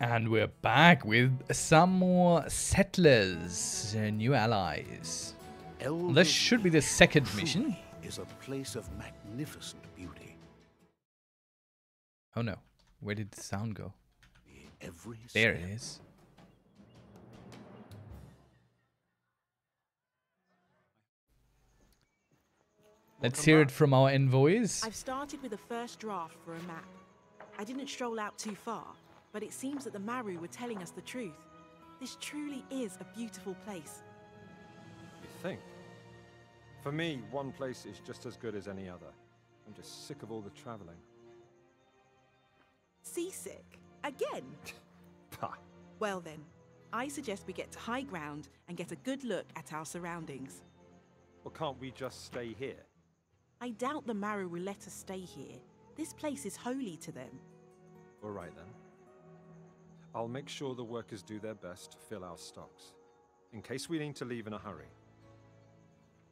And we're back with some more settlers, uh, new allies. Elder This should be the second truly mission. is a place of magnificent beauty. Oh no, where did the sound go? Every There it step is. Let's hear it from our envoys. I've started with a first draft for a map. I didn't stroll out too far, but it seems that the Maru were telling us the truth. This truly is a beautiful place. You think? For me, one place is just as good as any other. I'm just sick of all the traveling. Seasick? Again? Pah! Well then, I suggest we get to high ground and get a good look at our surroundings. Well, can't we just stay here? I doubt the Maru will let us stay here. This place is holy to them. All right then. I'll make sure the workers do their best to fill our stocks, in case we need to leave in a hurry.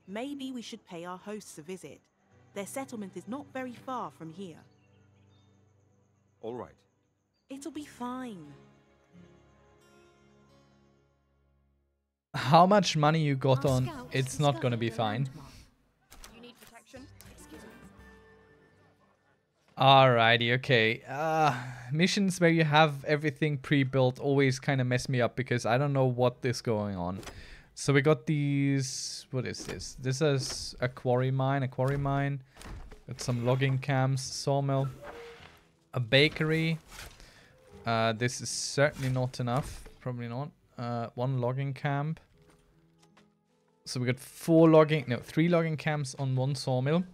Maybe we should pay our hosts a visit. Their settlement is not very far from here. All right. It'll be fine. How much money you got Our on, it's not gonna be fine. landmark. Alrighty, okay. Uh, missions where you have everything pre-built always kind of mess me up because I don't know what is going on. So we got these... What is this? This is a quarry mine, a quarry mine. Got some logging camps, sawmill. A bakery. Uh, this is certainly not enough. Probably not. Uh, one logging camp. So we got four logging... No, three logging camps on one sawmill.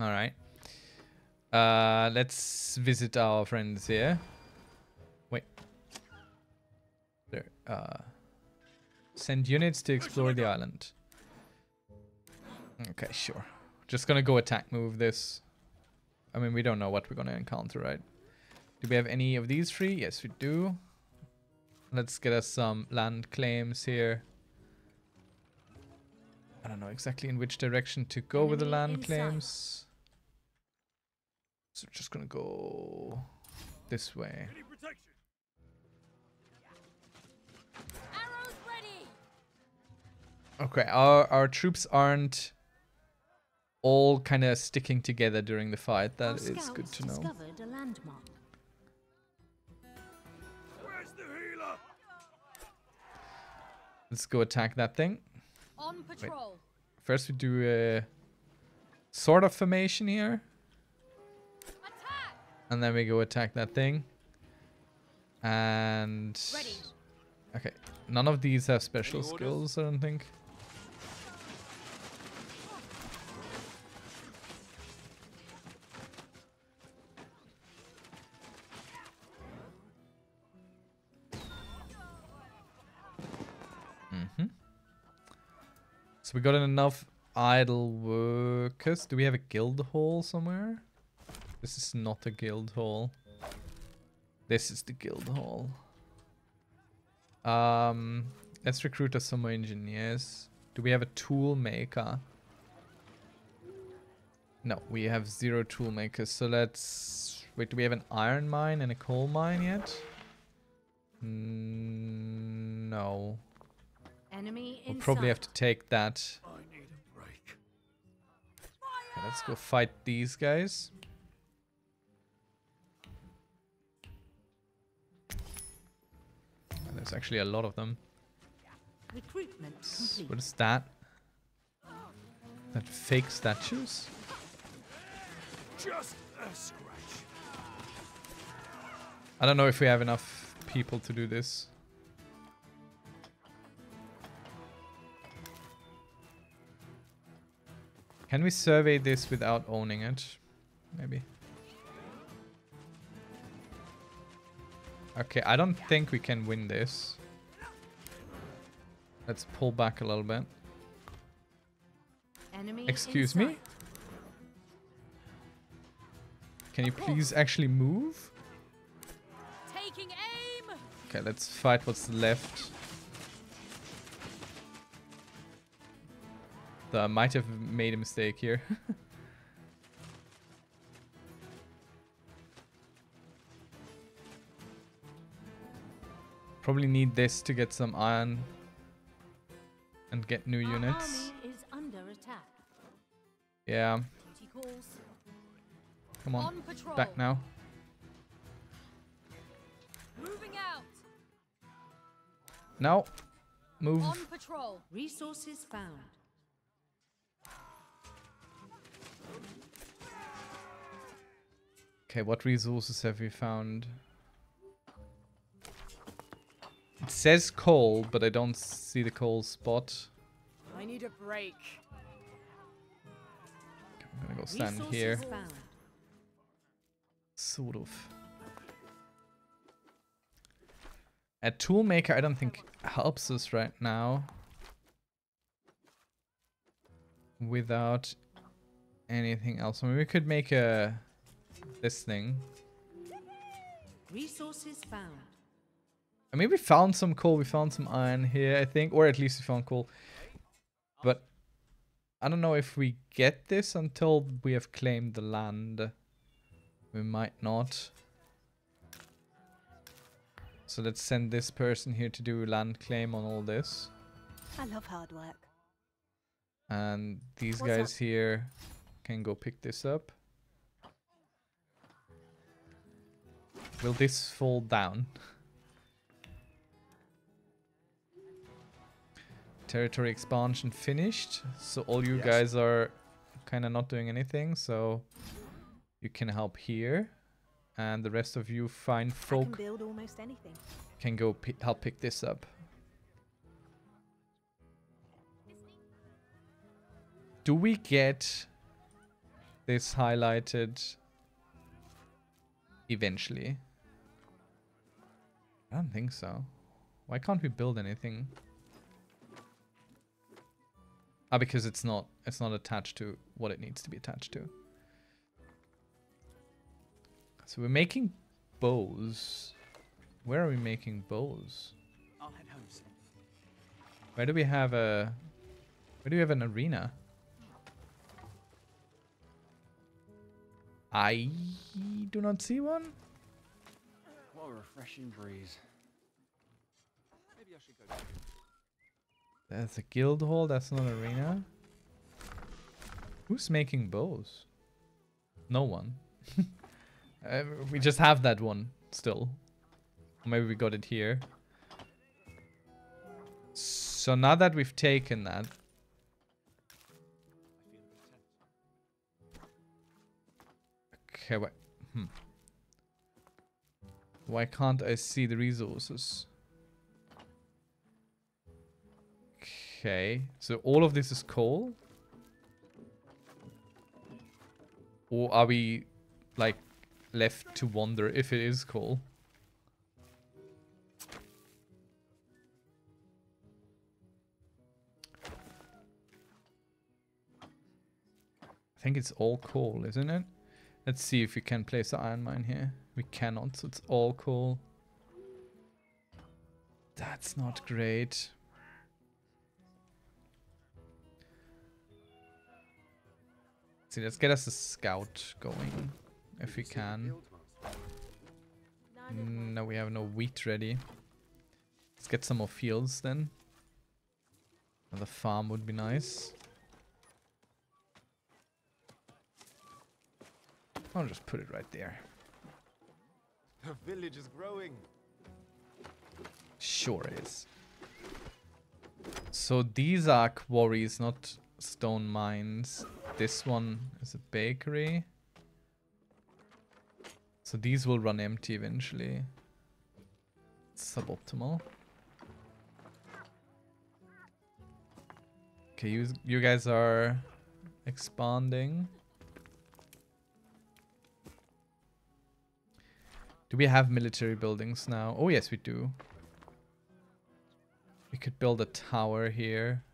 Alright. Uh, let's visit our friends here. Wait. There. Uh, send units to explore the island. Okay, sure. Just gonna go attack move this. I mean, we don't know what we're gonna encounter, right? Do we have any of these free? Yes, we do. Let's get us some land claims here. I don't know exactly in which direction to go with the land in sight. claims. So we're just gonna go this way. Arrows ready! Okay, our our troops aren't all kind of sticking together during the fight. That Our is good to know. discovered a landmark. Let's go attack that thing. On patrol. First, we do a sort of formation here, Attack! And then we go attack that thing. And Ready. okay, none of these have special skills. I don't think. Mm-hmm. So we got enough idle workers. Do we have a guild hall somewhere? This is not a guild hall. This is the guild hall. Um, let's recruit us some more engineers. Do we have a tool maker? No, we have zero tool makers. So let's wait. Do we have an iron mine and a coal mine yet? Mm, no. Enemy We'll probably have to take that. I need a break. Okay, let's go fight these guys. There's actually a lot of them. Recruitment What is that? That fake statues? Just a scratch. I don't know if we have enough people to do this. Can we survey this without owning it? Maybe. Okay, I don't think we can win this. Let's pull back a little bit. Enemy Excuse me? Can you oh. please actually move? Taking aim! Okay, let's fight what's left. So I might have made a mistake here. Probably need this to get some iron and get new Our units. army is under attack. Yeah, come on. On. Back now. Moving out. Now, move. On patrol. Resources found. Okay, what resources have we found? It says coal, but I don't see the coal spot. I need a break. I'm gonna go stand Resources here. found. Sort of. A toolmaker I don't think helps us right now. Without anything else. I mean, we could make a this thing. Resources found. I mean, we found some coal. We found some iron here, I think, or at least we found coal. But I don't know if we get this until we have claimed the land. We might not. So let's send this person here to do land claim on all this. I love hard work. And these What's up? guys here can go pick this up. Will this fall down? Territory expansion finished. So all you Yes. guys are kind of not doing anything. So you can help here. And the rest of you fine I can folk build almost anything. can go pi help pick this up. Do we get this highlighted eventually? I don't think so. Why can't we build anything? Ah, because it's not it's not attached to what it needs to be attached to. So we're making bows. Where are we making bows? I'll head home soon. Where do we have a where do we have an arena? I do not see one. What a refreshing breeze. Maybe I should go. That's a guild hall, that's not arena. Who's making bows? No one. Uh, we just have that one still. Maybe we got it here. So now that we've taken that, Okay, wait. Hmm. Why can't I see the resources? Okay, so all of this is coal? Or are we, like, left to wonder if it is coal? I think it's all coal, isn't it? Let's see if we can place the iron mine here. We cannot, so it's all coal. That's not great. See, let's get us a scout going, if we can. No, we have no wheat ready. Let's get some more fields then. Another farm would be nice. I'll just put it right there. The village is growing. Sure is. So these are quarries, not stone mines. This one is a bakery. So these will run empty eventually. Suboptimal. Okay, you you guys are expanding. Do we have military buildings now? Oh yes, we do. We could build a tower here.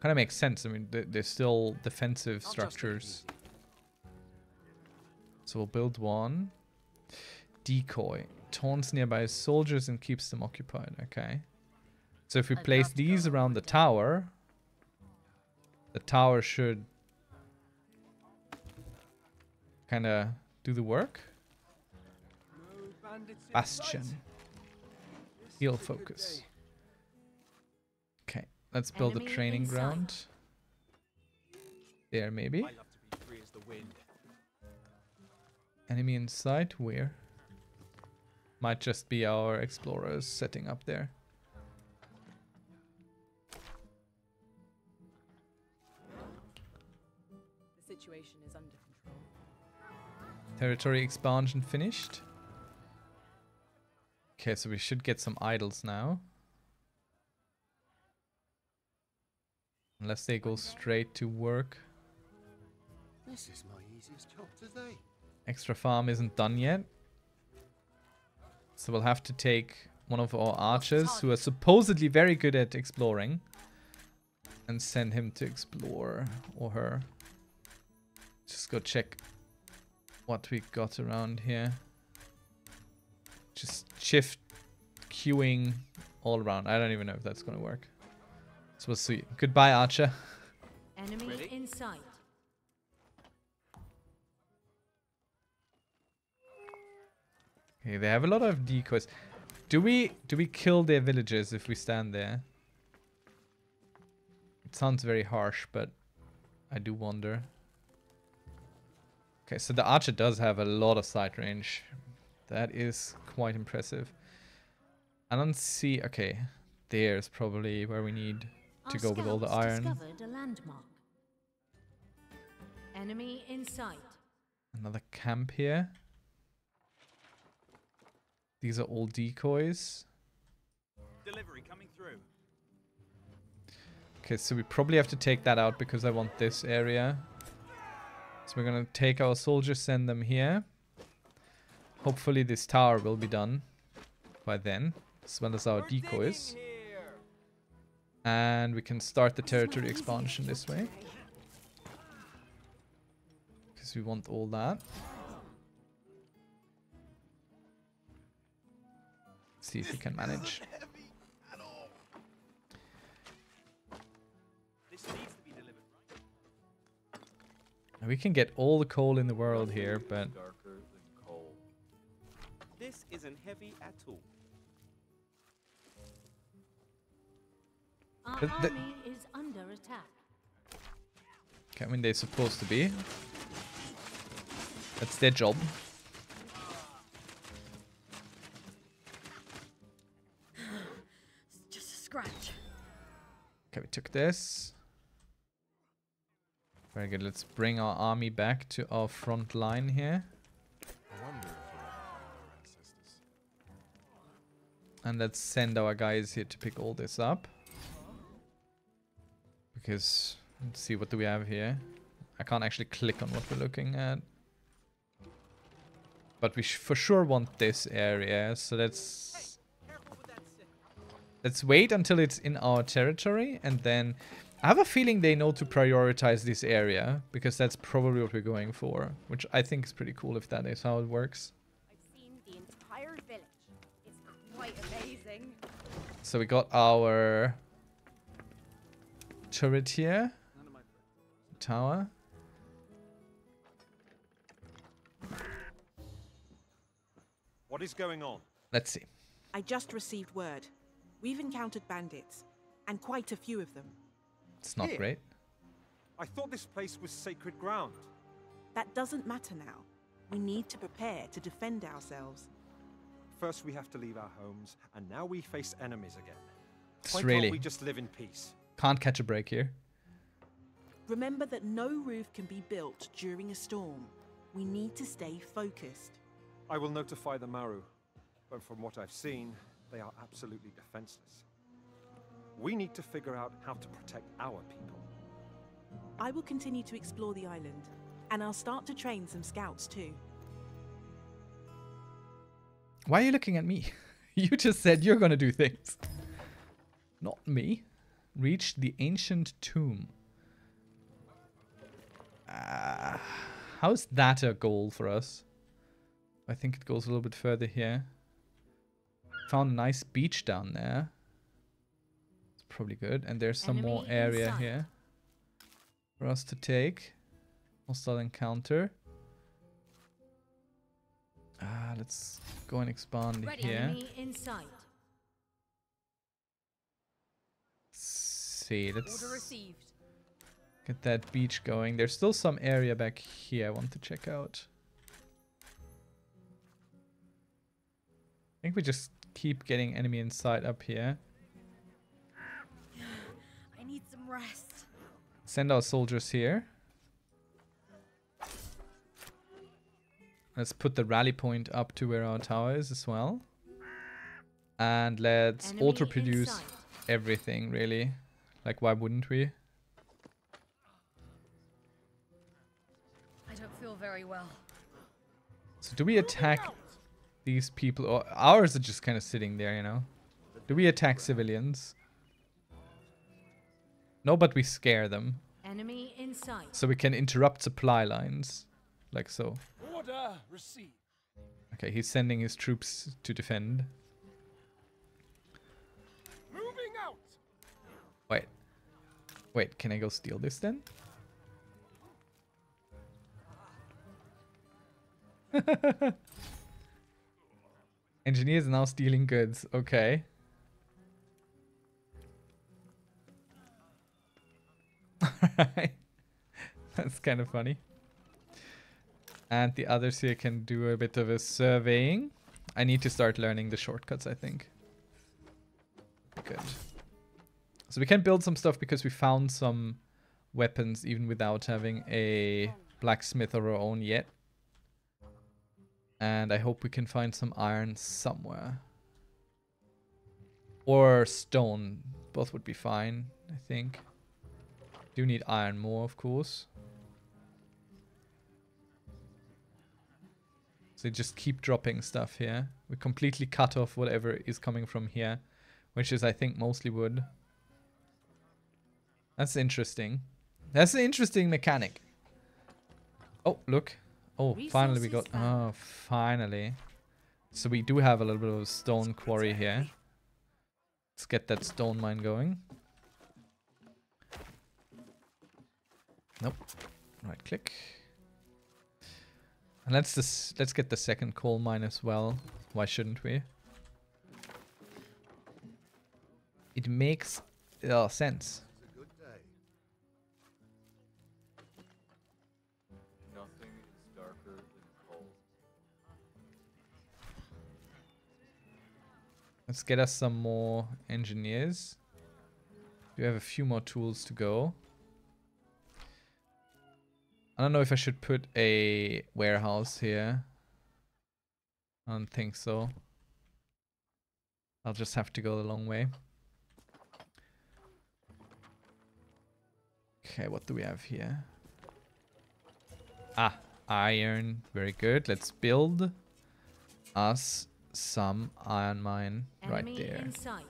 Kind of makes sense. I mean, th- they're still defensive I'll just take it structures. So we'll build one. Decoy. Taunts nearby soldiers and keeps them occupied. Okay. So if we place love to go these around the tower, the tower should kind of do the work. No bandits in Bastion. Heal focus. Okay, let's build a training in sight. ground. There, maybe. I love to be free as the wind. Enemy in sight. Where? Might just be our explorers setting up there. The situation is under control. Territory expansion finished. Okay, so we should get some idols now. Unless they go straight to work. This is my easiest job today. Extra farm isn't done yet. So we'll have to take one of our archers who are supposedly very good at exploring and send him to explore or her. Just go check what we got around here. Just shift queuing all around. I don't even know if that's gonna work. So we'll see. Goodbye, Archer. Enemy Ready? in sight. Okay, they have a lot of decoys. Do we do we kill their villagers if we stand there? It sounds very harsh, but I do wonder. Okay, so the archer does have a lot of sight range. That is quite impressive. I don't see... Okay, there's probably where we need to Our go with all the iron. a landmark. Enemy in sight. Another camp here. These are all decoys. Delivery coming through. Okay, so we probably have to take that out because I want this area. So we're gonna take our soldiers, send them here. Hopefully this tower will be done by then, as well as our decoys. here. And we can start the territory expansion this way. Because we want all that. See if we can manage. This needs to be delivered, right? We can get all the coal in the world here, but Darker than coal. This isn't heavy at all. Our But army is under attack. Okay, I mean, they're supposed to be. That's their job. It's just a scratch. Okay, we took this. Very good. Let's bring our army back to our front line here. I wonder if we're our ancestors. And let's send our guys here to pick all this up. Because, let's see, what do we have here? I can't actually click on what we're looking at. But we sh for sure want this area, so let's... Let's wait until it's in our territory, and then... I have a feeling they know to prioritize this area, because that's probably what we're going for. Which I think is pretty cool if that is how it works. I've seen the entire village. It's quite amazing. So we got our turret here. None of my Tower. What is going on? Let's see. I just received word. We've encountered bandits, and quite a few of them. It's not Here. great. I thought this place was sacred ground. That doesn't matter now. We need to prepare to defend ourselves. First, we have to leave our homes, and now we face enemies again. It's Why really can't we just live in peace? Can't catch a break here. Remember that no roof can be built during a storm. We need to stay focused. I will notify the Maru, but from what I've seen, they are absolutely defenseless. We need to figure out how to protect our people. I will continue to explore the island, and I'll start to train some scouts too. Why are you looking at me? you just said you're gonna do things. Not me. Reach the ancient tomb. Ah, how's that a goal for us? I think it goes a little bit further here. Found a nice beach down there. It's probably good. And there's some more Enemy in area sight. here for us to take. Hostile encounter. Ah, let's go and expand Ready. here. Enemy in sight. See. Let's get that beach going. There's still some area back here I want to check out. I think we just keep getting enemy inside up here. I need some rest. Send our soldiers here. Let's put the rally point up to where our tower is as well. And let's auto-produce everything, really. Like, why wouldn't we? I don't feel very well. So, do we attack these people? Or ours are just kind of sitting there, you know? Do we attack civilians? No, but we scare them. Enemy in sight. So we can interrupt supply lines. Like so. Order received. Okay, he's sending his troops to defend. Moving out. Wait. Wait, can I go steal this then? Engineers are now stealing goods. Okay. Alright. That's kind of funny. And the others here can do a bit of a surveying. I need to start learning the shortcuts, I think. Good. So we can build some stuff because we found some weapons even without having a blacksmith of our own yet. And I hope we can find some iron somewhere. Or stone. Both would be fine, I think. Do need iron more, of course. So just keep dropping stuff here. We completely cut off whatever is coming from here. Which is, I think, mostly wood. That's interesting. That's an interesting mechanic. Oh, look. Oh, finally we got... Oh, finally. So we do have a little bit of a stone quarry here. Let's get that stone mine going. Nope. Right click. And let's just let's get the second coal mine as well. Why shouldn't we? It makes uh, sense. Let's get us some more engineers. We have a few more tools to go. I don't know if I should put a warehouse here. I don't think so. I'll just have to go the long way. Okay, what do we have here? Ah, iron. Very good. Let's build us some iron mine right there. in sight.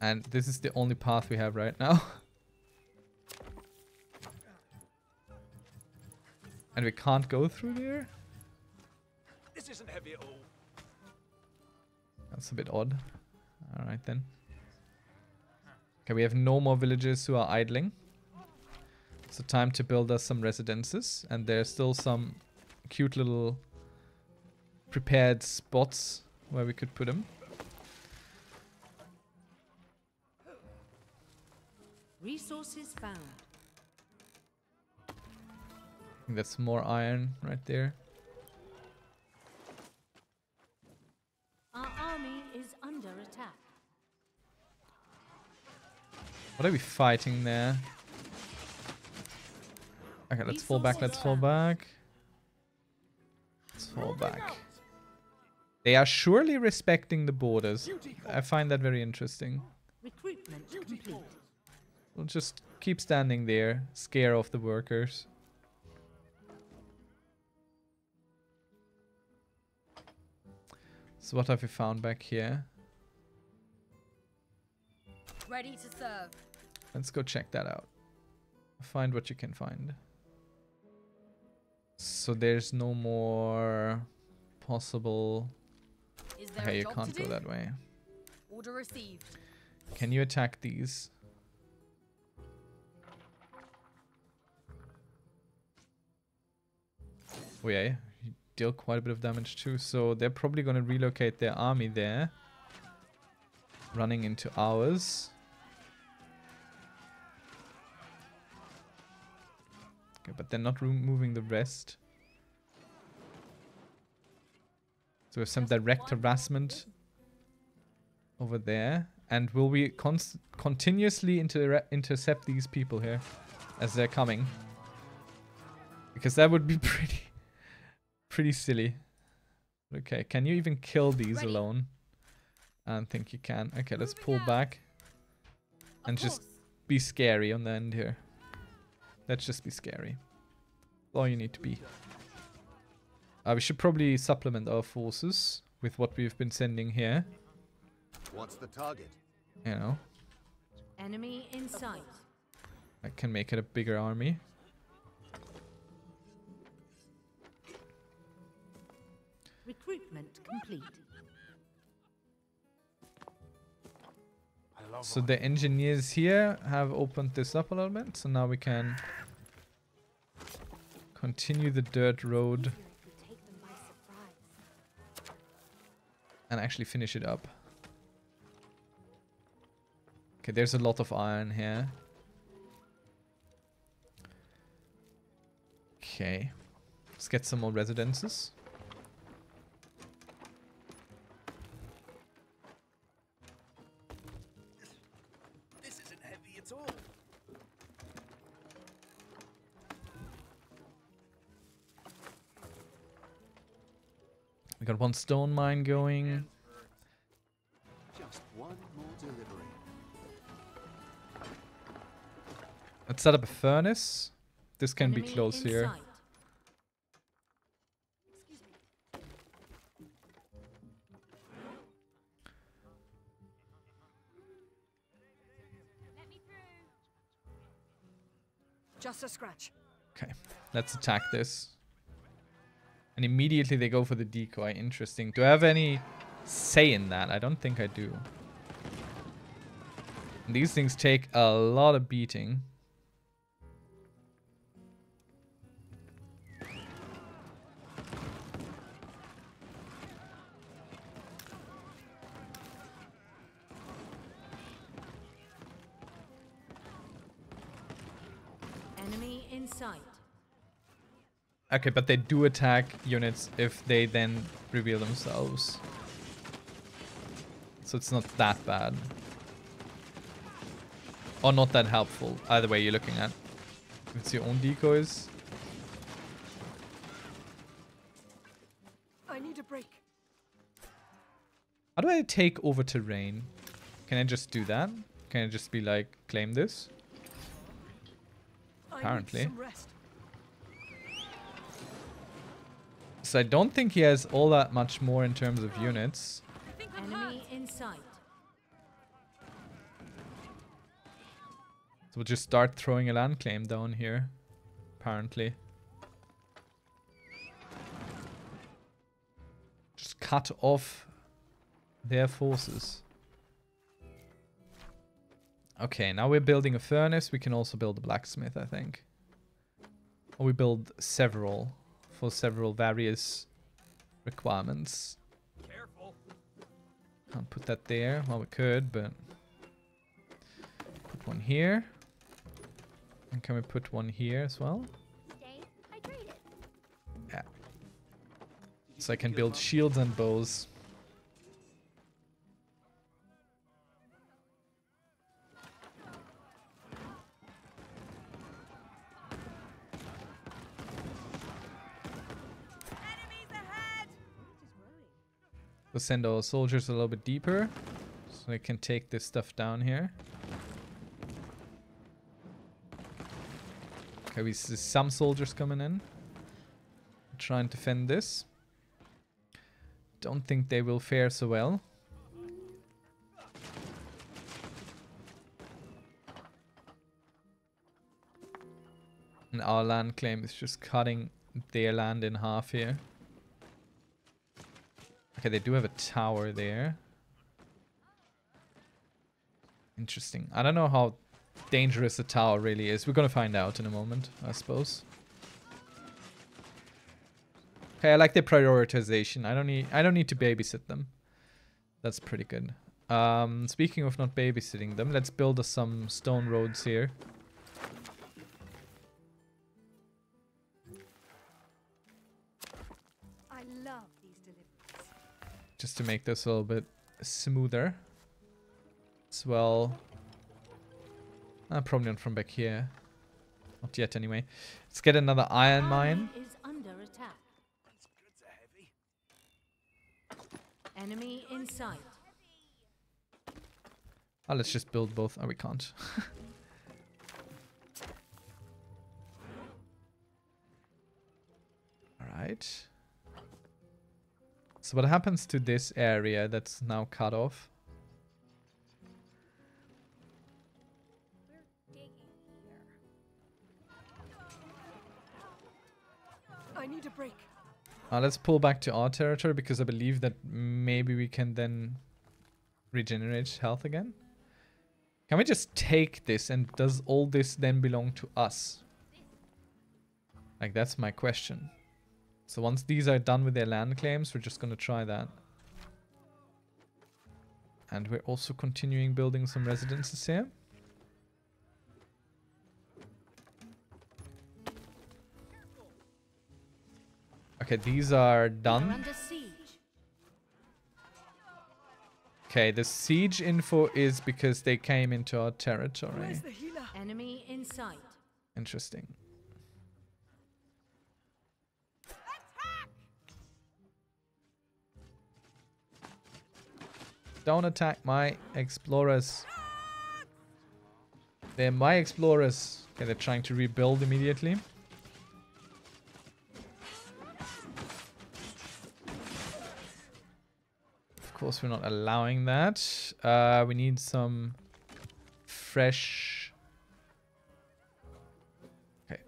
And this is the only path we have right now. and we can't go through there? This isn't heavy at all. That's a bit odd. Alright then. Okay, we have no more villagers who are idling. So time to build us some residences. And there's still some cute little prepared spots where we could put them. Resources found. I think that's more iron right there. Our army is under attack. What are we fighting there? Okay, let's fall back, let's fall back. Let's fall back. They are surely respecting the borders. I find that very interesting. Recruitment complete. We'll just keep standing there, scare off the workers. So what have we found back here? Ready to serve. Let's go check that out. Find what you can find. So there's no more possible... Okay, you can't go that way. Order received. Can you attack these? Oh yeah, you deal quite a bit of damage too. So they're probably going to relocate their army there. Running into ours. Okay, but they're not removing the rest. So we have some direct harassment over there. And will we continuously inter intercept these people here as they're coming? Because that would be pretty, pretty silly. Okay, can you even kill these Ready. alone? I don't think you can. Okay, let's pull back and just be scary on the end here. Let's just be scary. All you need to be. Uh, we should probably supplement our forces with what we've been sending here. What's the target? You know, Enemy in sight. I can make it a bigger army. Recruitment complete. So the engineers here have opened this up a little bit. So now we can continue the dirt road Easier if we take them by surprise. and actually finish it up. Okay, there's a lot of iron here. Okay. Let's get some more residences. Got one stone mine going. Just one more delivery. Let's set up a furnace. This can be close in here. Just a scratch. Okay, let's attack this. And immediately they go for the decoy. Interesting. Do I have any say in that? I don't think I do. These things take a lot of beating. Okay, but they do attack units if they then reveal themselves. So it's not that bad. Or not that helpful. Either way you're looking at. If it's your own decoys. I need a break. How do I take over terrain? Can I just do that? Can I just be like, claim this? I Apparently. Need some rest. So I don't think he has all that much more in terms of units. I think I'm hurt. Enemy in sight. So we'll just start throwing a land claim down here. Apparently. Just cut off their forces. Okay, now we're building a furnace. We can also build a blacksmith, I think. Or we build several for several various requirements. Careful. Can't put that there. Well, we could, but... Put one here. And can we put one here as well? Stay hydrated. Yeah. So I can build shields and bows. We'll send our soldiers a little bit deeper. So they can take this stuff down here. Okay, we see some soldiers coming in. Trying to fend this. Don't think they will fare so well. And our land claim is just cutting their land in half here. Okay, they do have a tower there. Interesting. I don't know how dangerous the tower really is. We're gonna find out in a moment, I suppose. Okay, I like the prioritization. I don't need I don't need to babysit them. That's pretty good. Um, speaking of not babysitting them, let's build us some stone roads here. To make this a little bit smoother as well. Uh, probably not from back here. Not yet, anyway. Let's get another iron mine. Army is under attack. Enemy in sight. Oh, let's just build both. Oh, we can't. Alright. So what happens to this area that's now cut off? We're digging here. I need a break. Uh, let's pull back to our territory because I believe that maybe we can then regenerate health again. Can we just take this and does all this then belong to us? Like that's my question. So once these are done with their land claims, we're just going to try that. And we're also continuing building some residences here. Okay, these are done. Okay, the siege info is because they came into our territory. Enemy in sight. Interesting. Don't attack my explorers. They're my explorers. Okay, they're trying to rebuild immediately. Of course, we're not allowing that. Uh, we need some fresh... Okay.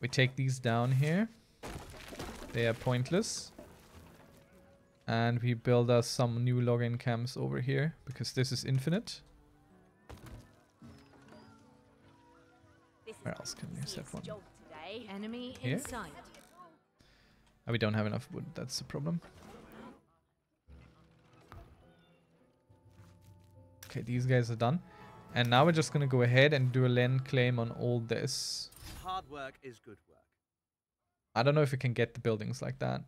We take these down here. They are pointless. And we build us some new logging camps over here because this is infinite. Where else can we set one? today. Enemy Here? in. Oh, ah, we don't have enough wood. That's the problem. Okay, these guys are done. And now we're just gonna go ahead and do a land claim on all this. Hard work is good work. I don't know if we can get the buildings like that.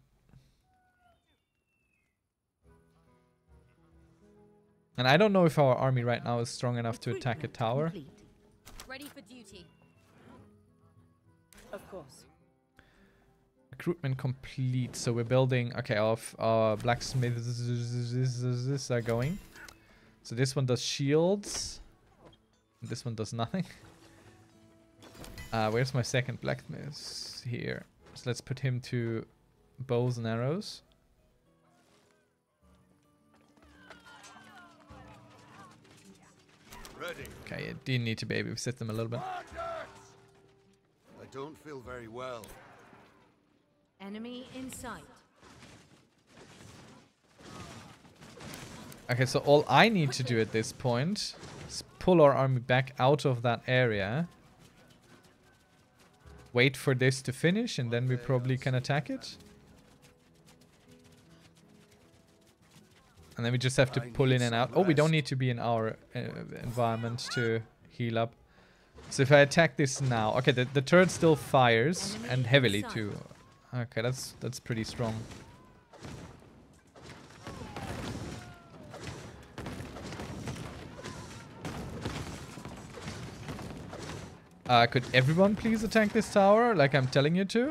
And I don't know if our army right now is strong enough to attack a Recruitment tower. complete. Ready for duty. Of course. Recruitment complete. So we're building. Okay, our, f- our blacksmiths are going. So this one does shields. This one does nothing. Uh, where's my second blacksmith? Here. So let's put him to bows and arrows. Okay, it did need to babysit them a little bit. I don't feel very well. Enemy in sight. Okay, so all I need to do at this point is pull our army back out of that area. Wait for this to finish and then we probably can attack it. And then we just have to I pull in and some out. Oh, we don't need to be in our uh, environment to heal up. So if I attack this now... Okay, the, the turret still fires Enemy and heavily inside. too. Okay, that's that's pretty strong. Uh, could everyone please attack this tower like I'm telling you to? This needs to be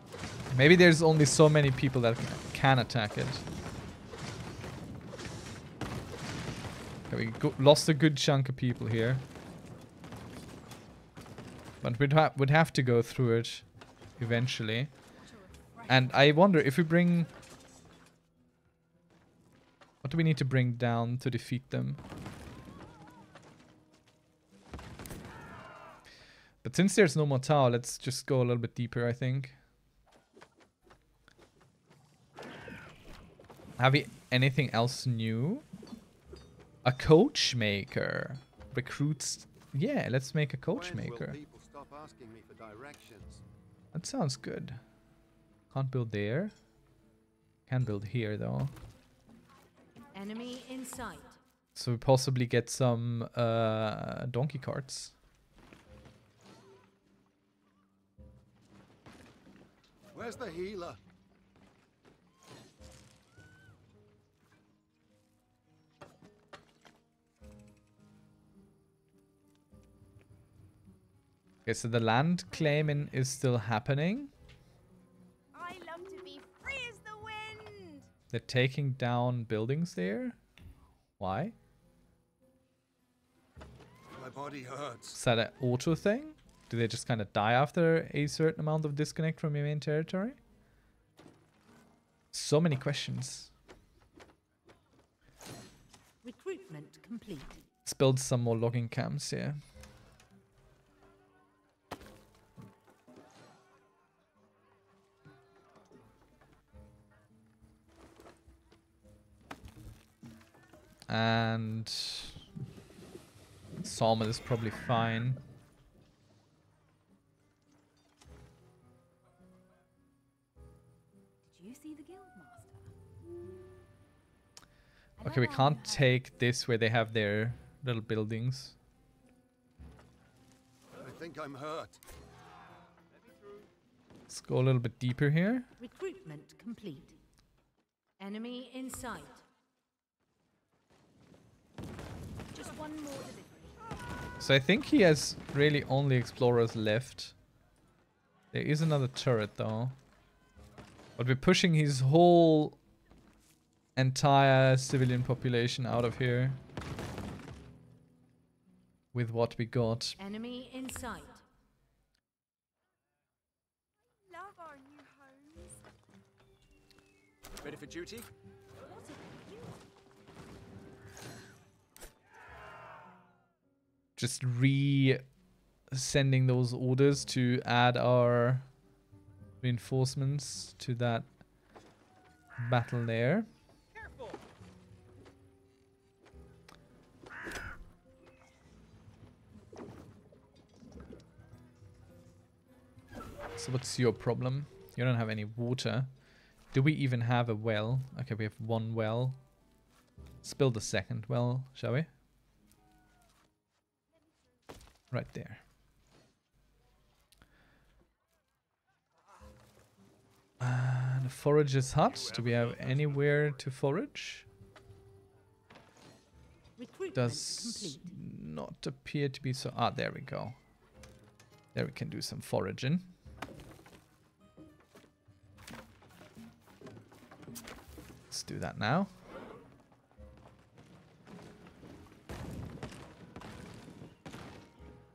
delivered by messenger. Maybe there's only so many people that can attack it. Okay, we lost a good chunk of people here. But we'd, ha would have to go through it eventually. And I wonder if we bring... What do we need to bring down to defeat them? But since there's no more tower, let's just go a little bit deeper, I think. Have we anything else new? A coach maker recruits Yeah, let's make a When will coachmaker. people stop asking me for directions? That sounds good. Can't build there. Can build here though. Enemy in sight. So we possibly get some uh, donkey carts. Where's the healer? Okay, so the land claiming is still happening. I love to be free as the wind. They're taking down buildings there. Why? My body hurts. Is that an auto thing? Do they just kind of die after a certain amount of disconnect from your main territory? So many questions. Recruitment complete. Let's build some more logging camps here. And sawmill is probably fine. Did you see the guildmaster? Okay, we can't take this where they have their little buildings. I think I'm hurt. Let's go a little bit deeper here. Recruitment complete. Enemy in sight. Just one more delivery. So I think he has really only explorers left. There is another turret though. But we're pushing his whole entire civilian population out of here. With what we got. Enemy in sight. Love our new homes. Ready for duty? Just re sending those orders to add our reinforcements to that battle there. So what's your problem? You don't have any water. Do we even have a well? Okay, we have one well. Let's build a second well, shall we? Right there. And a forager's hut. Do we have anywhere to forage? Does not appear to be so. Ah, there we go. There we can do some foraging. Let's do that now.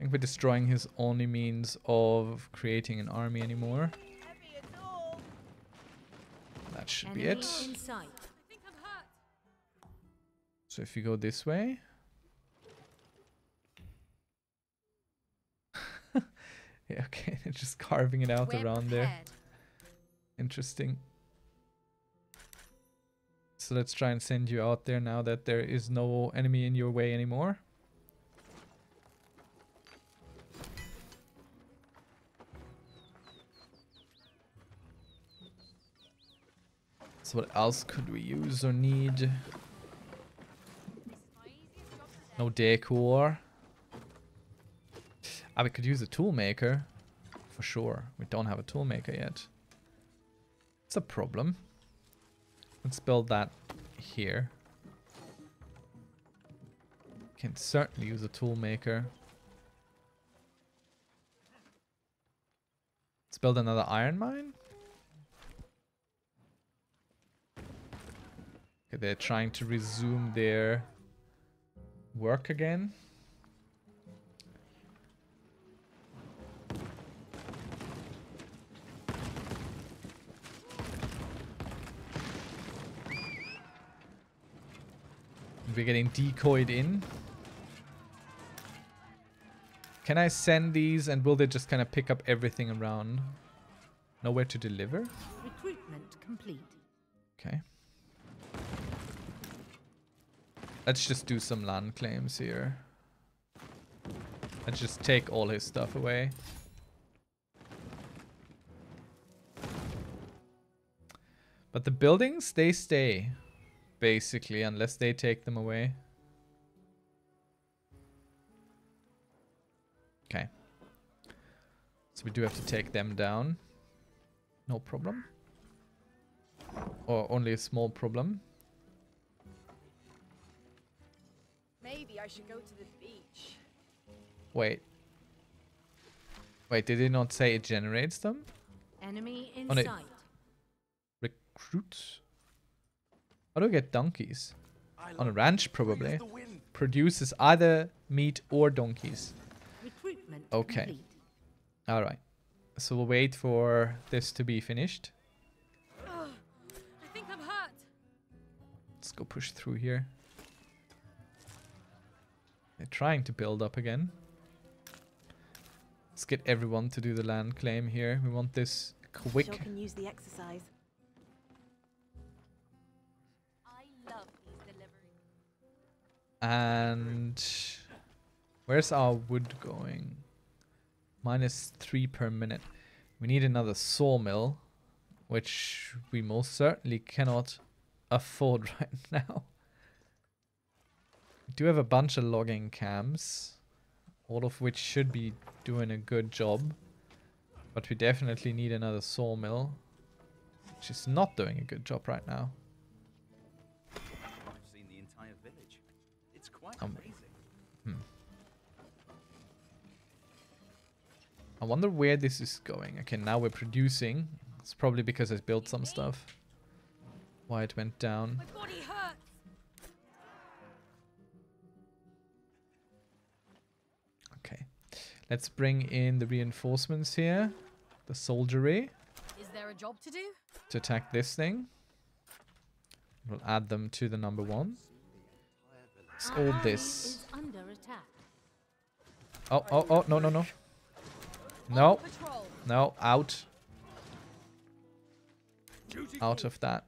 I think we're destroying his only means of creating an army anymore. Heavy at all. That should Enemy be it. in sight. I think I'm hurt. So if you go this way. yeah, okay, they're just carving it out We're around there. Interesting. So let's try and send you out there now that there is no enemy in your way anymore. So what else could we use or need? No decor. Ah, we could use a tool maker. For sure. We don't have a tool maker yet. It's a problem. Let's build that here. Can certainly use a tool maker. Let's build another iron mine. They're trying to resume their work again. We're getting decoyed in. Can I send these and will they just kind of pick up everything around? Nowhere to deliver? Recruitment complete. Okay. Let's just do some land claims here. Let's just take all his stuff away. But the buildings, they stay. Basically, unless they take them away. Okay. So we do have to take them down. No problem. Or only a small problem. Maybe I should go to the beach. Wait. Wait, did it not say it generates them? Enemy in On it. sight. Recruits? How do I get donkeys? On a ranch, probably. Produces either meat or donkeys. Recruitment Okay. Alright. So we'll wait for this to be finished. I think I'm hurt. Let's go push through here. They're trying to build up again. Let's get everyone to do the land claim here. We want this Sure quick. can use the exercise. I love these. And where's our wood going? Minus three per minute. We need another sawmill, which we most certainly cannot afford right now. We do have a bunch of logging camps, all of which should be doing a good job. But we definitely need another sawmill, which is not doing a good job right now. I've seen the entire village. It's quite Um, amazing. I wonder where this is going. Okay, now we're producing. It's probably because I built some stuff. Why it went down. Let's bring in the reinforcements here. The soldiery Is there a job to do? to attack this thing. We'll add them to the number one. Let's hold this. under attack. Oh, oh, oh, no, no, no. No, no, out. Out of that.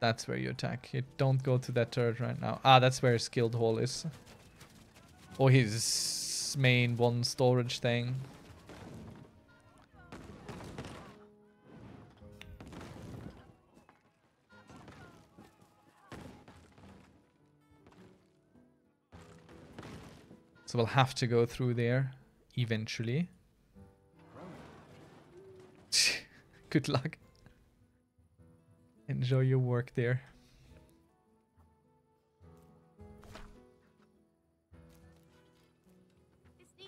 That's where you attack. You don't go to that turret right now. Ah, that's where his skilled hall is. Or his main one storage thing. So we'll have to go through there eventually. Good luck. Enjoy your work there.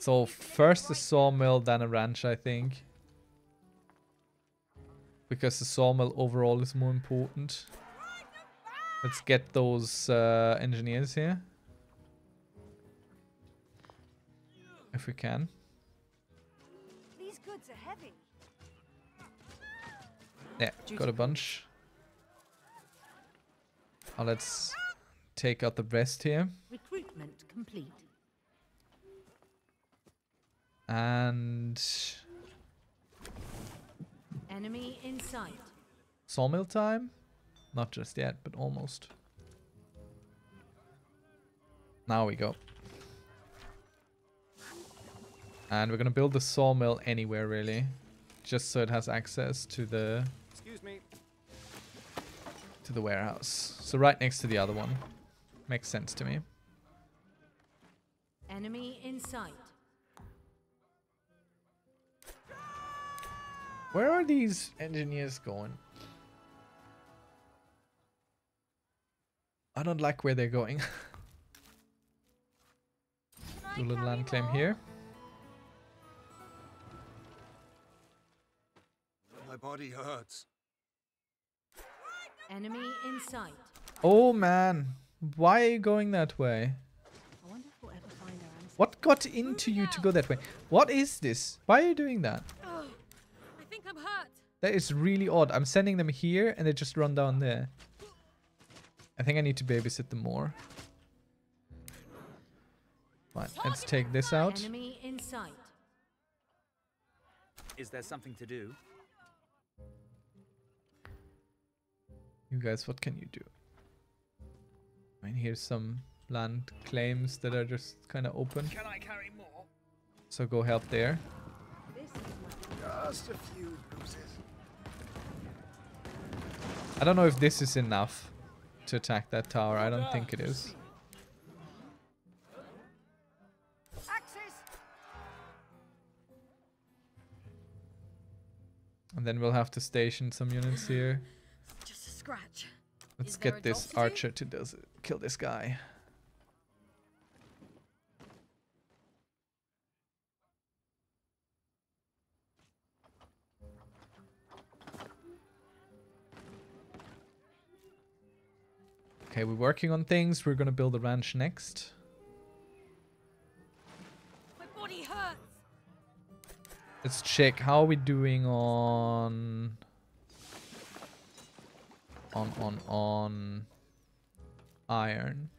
So first a sawmill, then a ranch, I think. Because the sawmill overall is more important. Let's get those uh, engineers here. If we can. These goods are heavy. Yeah, got a bunch. Now let's take out the rest here. Recruitment complete. And Enemy in sight. sawmill time? Not just yet, but almost. Now we go. And we're gonna build the sawmill anywhere really. Just so it has access to the Excuse me. to the warehouse. So right next to the other one. Makes sense to me. Enemy in sight. Where are these engineers going? I don't like where they're going. Do a little land claim here. My body hurts. Enemy in sight. Oh man, why are you going that way? I wonder if we'll ever find our ancestors. What got into you to go that way? What is this? Why are you doing that? That is really odd. I'm sending them here and they just run down there. I think I need to babysit them more. Right, let's take this out. Enemy in sight. Is there something to do? You guys, what can you do? I mean, here's some land claims that are just kind of open. Can I carry more? So go help there. Just a few bruises. I don't know if this is enough to attack that tower. I don't think it is. And then we'll have to station some units here. Just a scratch. Let's get this to archer to does kill this guy. Okay, we're working on things. We're gonna build a ranch next. My body hurts. Let's check how are we doing on on on on iron.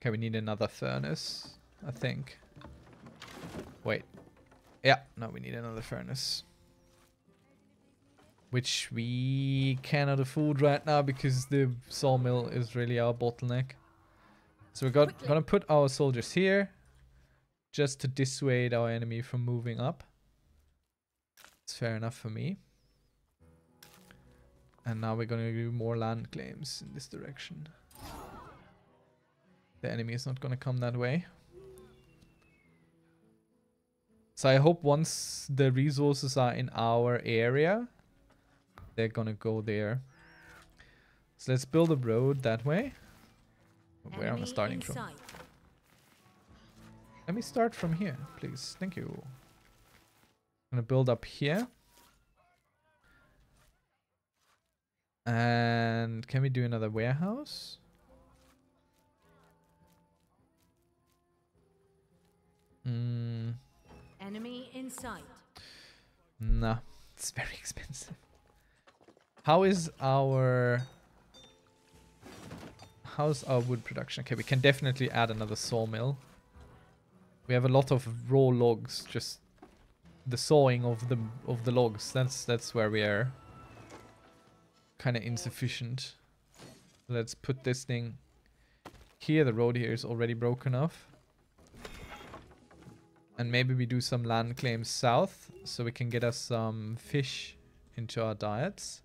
Okay, we need another furnace, I think. Wait. Yeah, no, we need another furnace. Which we cannot afford right now because the sawmill is really our bottleneck. So we're got, gonna put our soldiers here just to dissuade our enemy from moving up. It's fair enough for me. And now we're gonna do more land claims in this direction. The enemy is not gonna come that way. So I hope once the resources are in our area, they're gonna go there. So let's build a road that way. Where am I starting from? Let me start from here, please. Thank you. I'm gonna build up here. And can we do another warehouse? Mm, Enemy in sight. nah, it's very expensive. How is our... How's our wood production? Okay, we can definitely add another sawmill. We have a lot of raw logs, just the sawing of the of the logs. That's that's where we are kind of insufficient. Let's put this thing here. The road here is already broken off. And maybe we do some land claims south so we can get us some fish into our diets.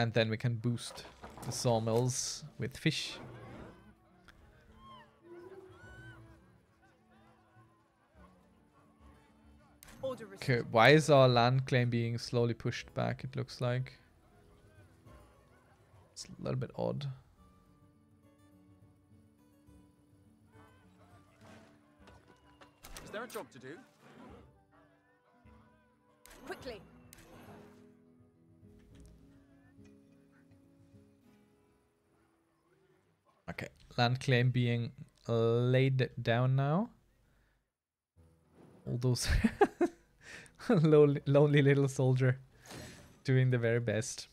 And then we can boost the sawmills with fish. Okay, why is our land claim being slowly pushed back? It looks like it's a little bit odd. Is there a job to do? Quickly. Okay, land claim being laid down now. All those lonely, lonely little soldier doing the very best.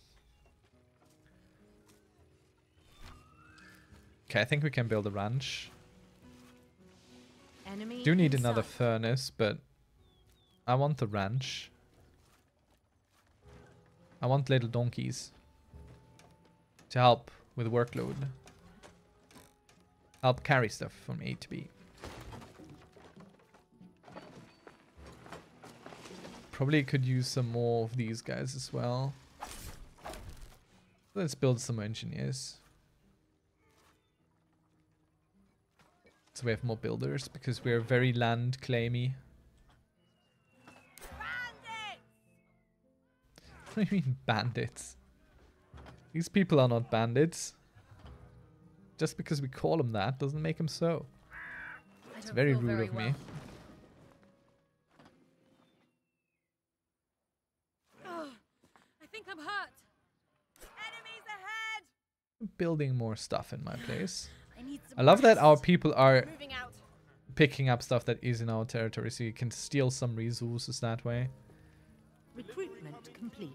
Okay, I think we can build a ranch. Enemy Do need in another furnace, but I want the ranch. I want little donkeys to help with workload. Help carry stuff from A to B. Probably could use some more of these guys as well. Let's build some engineers. So we have more builders because we're very land claimy. What do you mean bandits? These people are not bandits. Just because we call them that doesn't make them so. It's very rude very of well. me. Ugh, I think I'm hurt. Enemies ahead. Building more stuff in my place. I need some I love that our people are Moving out. picking up stuff that is in our territory so you can steal some resources that way. Recruitment complete.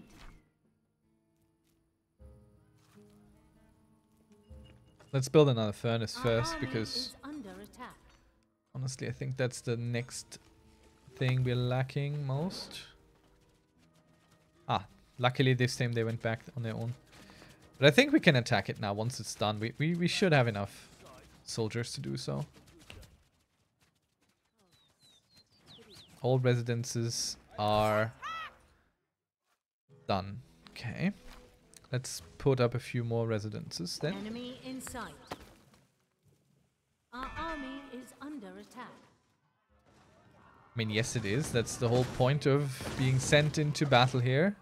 Let's build another furnace first because honestly I think that's the next thing we're lacking most. Ah, luckily this time they went back on their own. But I think we can attack it now once it's done. We, we, we should have enough. soldiers to do so. All residences are done. Okay. Let's put up a few more residences then. Enemy in sight. Our army is under attack. I mean, yes, it is. That's the whole point of being sent into battle here.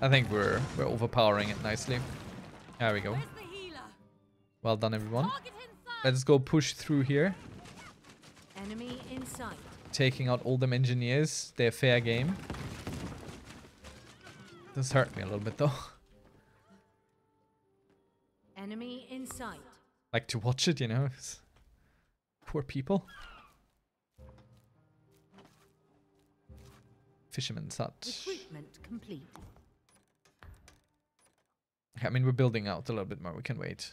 I think we're we're overpowering it nicely. There we go. Where's the healer? Well done, everyone. Target in sight. Let's go push through here, Enemy in sight. Taking out all them engineers. They're fair game. This hurt me a little bit though. Enemy in sight. like to watch it, you know. It's poor people. Fisherman's hut. Recruitment complete. I mean, we're building out a little bit more. We can wait.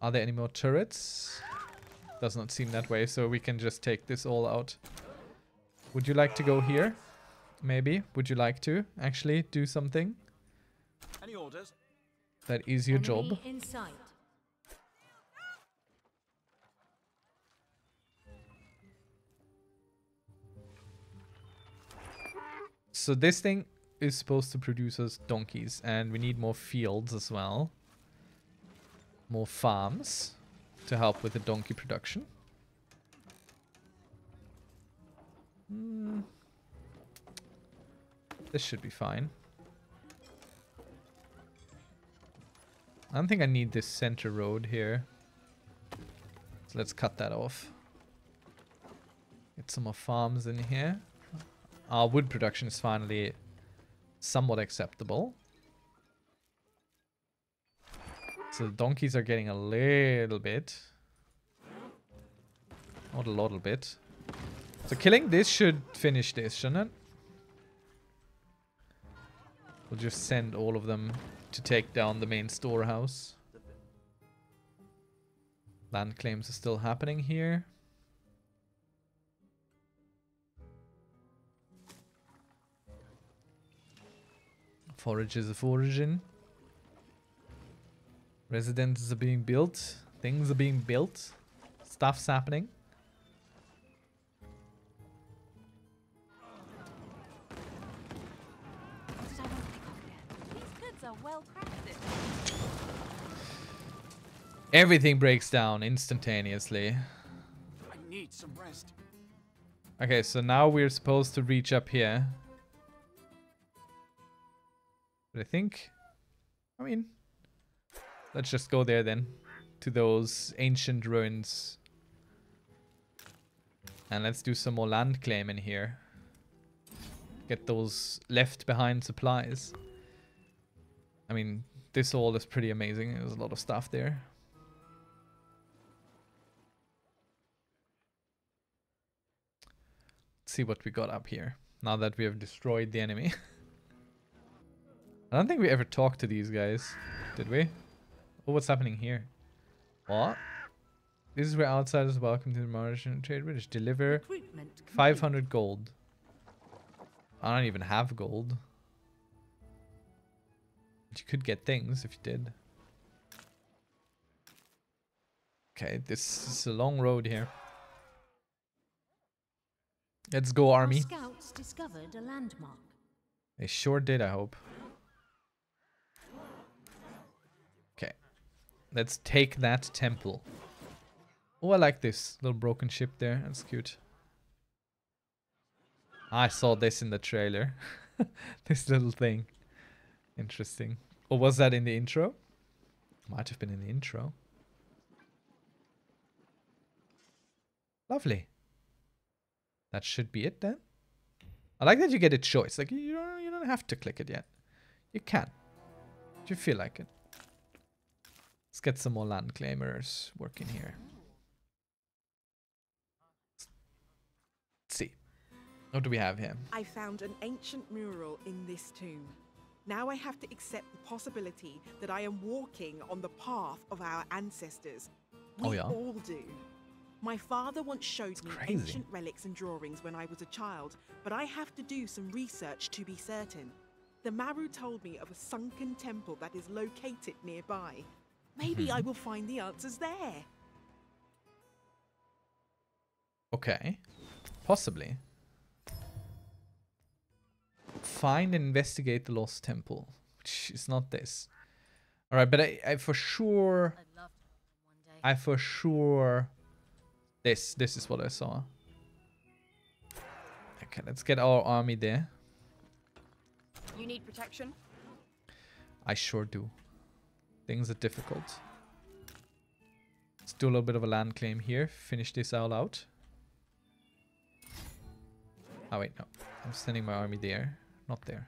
Are there any more turrets? Does not seem that way, so we can just take this all out. Would you like to go here? Maybe. Would you like to actually do something? Any orders? That is your job. Enemy in sight. So this thing is supposed to produce us donkeys, and we need more fields as well. More farms to help with the donkey production. Hmm. This should be fine. I don't think I need this center road here. So let's cut that off. Get some more farms in here. Our wood production is finally somewhat acceptable. So the donkeys are getting a little bit. Not a little bit. So killing this should finish this, shouldn't it? We'll just send all of them to take down the main storehouse. Land claims are still happening here. Forages of origin. Residences are being built. Things are being built. Stuff's happening. What did I not pick up yet? These goods are well. Everything breaks down instantaneously. I need some rest. Okay, so now we're supposed to reach up here. But I think... I mean... Let's just go there then. To those ancient ruins. And let's do some more land claim in here. Get those left behind supplies. I mean, this all is pretty amazing. There's a lot of stuff there. Let's see what we got up here now that we have destroyed the enemy. I don't think we ever talked to these guys, did we? Oh, what's happening here? What? This is where outsiders welcome to the Mauritian Trade British. Deliver 500 gold. I don't even have gold. But you could get things if you did. Okay, this is a long road here. Let's go, army. scouts discovered a landmark. They sure did, I hope. Let's take that temple. Oh, I like this little broken ship there. That's cute. I saw this in the trailer. this little thing. Interesting. Or was that in the intro? Might have been in the intro. Lovely. That should be it then. I like that you get a choice. Like you don't you don't have to click it yet. You can. If you feel like it. Let's get some more land claimers working here. Let's see. What do we have here? I found an ancient mural in this tomb. Now I have to accept the possibility that I am walking on the path of our ancestors. Oh, we Oh, yeah? all do. My father once showed It's me crazy. ancient relics and drawings when I was a child, but I have to do some research to be certain. The Maru told me of a sunken temple that is located nearby. Maybe I mm-hmm. will find the answers there. Okay. Possibly. Find and investigate the lost temple. Which is not this. Alright, but I, I for sure I'd love to help them one day. I for sure this this is what I saw. Okay, let's get our army there. You need protection? I sure do. Things are difficult. Let's do a little bit of a land claim here. Finish this all out. Oh wait, no. I'm sending my army there, not there.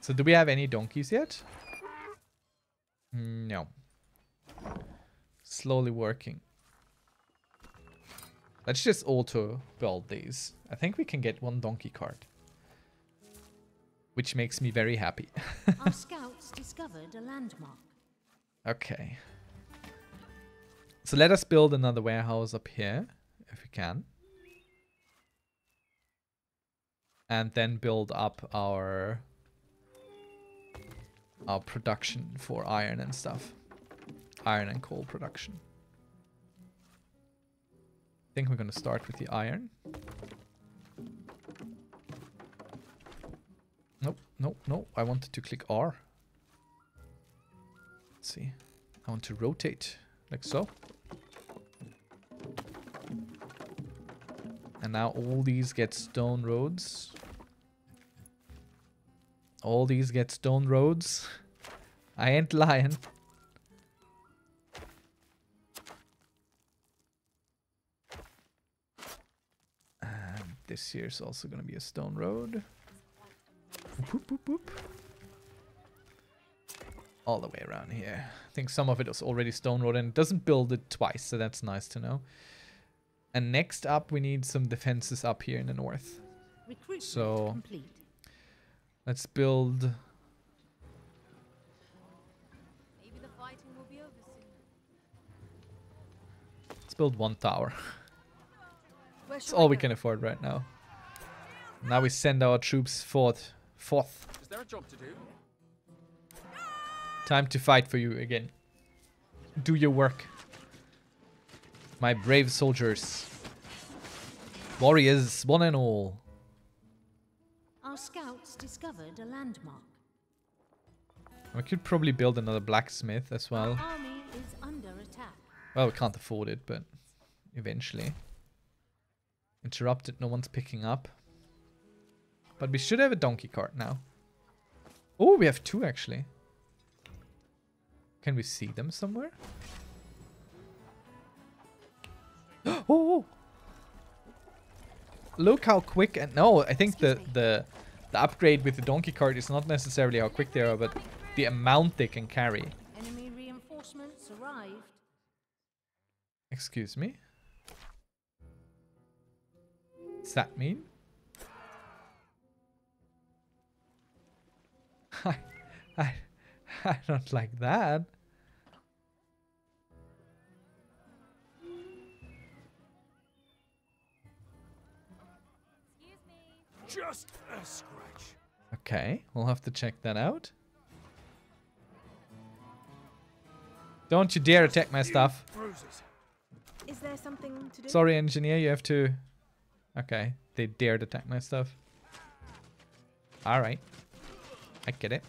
So do we have any donkeys yet? Mm, no. Slowly working. Let's just auto build these. I think we can get one donkey cart. Which makes me very happy. Our scouts discovered a landmark. okay. So let us build another warehouse up here, if we can. And then build up our our production for iron and stuff. Iron and coal production. I think we're gonna start with the iron. Nope, nope. I wanted to click R. Let's see. I want to rotate, like so. And now all these get stone roads. All these get stone roads. I ain't lying. And this here is also going to be a stone road. Boop, boop, boop. All the way around here. I think some of it is already stone road and it doesn't build it twice, so that's nice to know. And next up, we need some defenses up here in the north. Recruitment So- complete. Let's build Maybe the fighting will be over soon. let's build one tower. Where That's all we can afford right now. Now we send our troops forth. Forth. Is there a job to do? Time to fight for you again. Do your work. My brave soldiers. Warriors, one and all. Our scouts discovered a landmark. We could probably build another blacksmith as well. Our army is under attack. Well, we can't afford it, but eventually. Interrupted, no one's picking up. But we should have a donkey cart now. Oh, we have two actually. Can we see them somewhere? Oh, oh, oh! Look how quick and no, I think the me. the the upgrade with the donkey cart is not necessarily how quick they are, but the amount they can carry. Enemy reinforcements arrived. Excuse me? Does that mean? I, I, I don't like that. Excuse me. Just a scratch. Okay, we'll have to check that out. Don't you dare attack my stuff. Is there something to do? Sorry, engineer, you have to... Okay, they dared attack my stuff. Alright. I get it.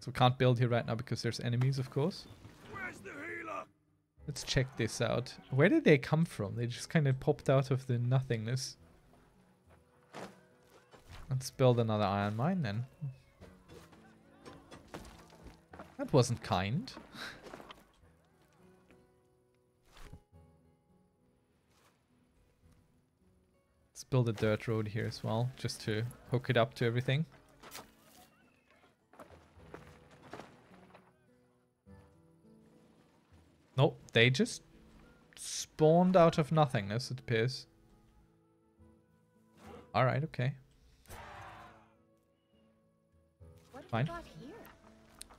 So we can't build here right now because there's enemies, of course. Where's the healer? Let's check this out. Where did they come from? They just kind of popped out of the nothingness. Let's build another iron mine then. That wasn't kind. build a dirt road here as well, just to hook it up to everything. Nope, they just spawned out of nothingness, it appears. Alright, okay. Fine. we got here?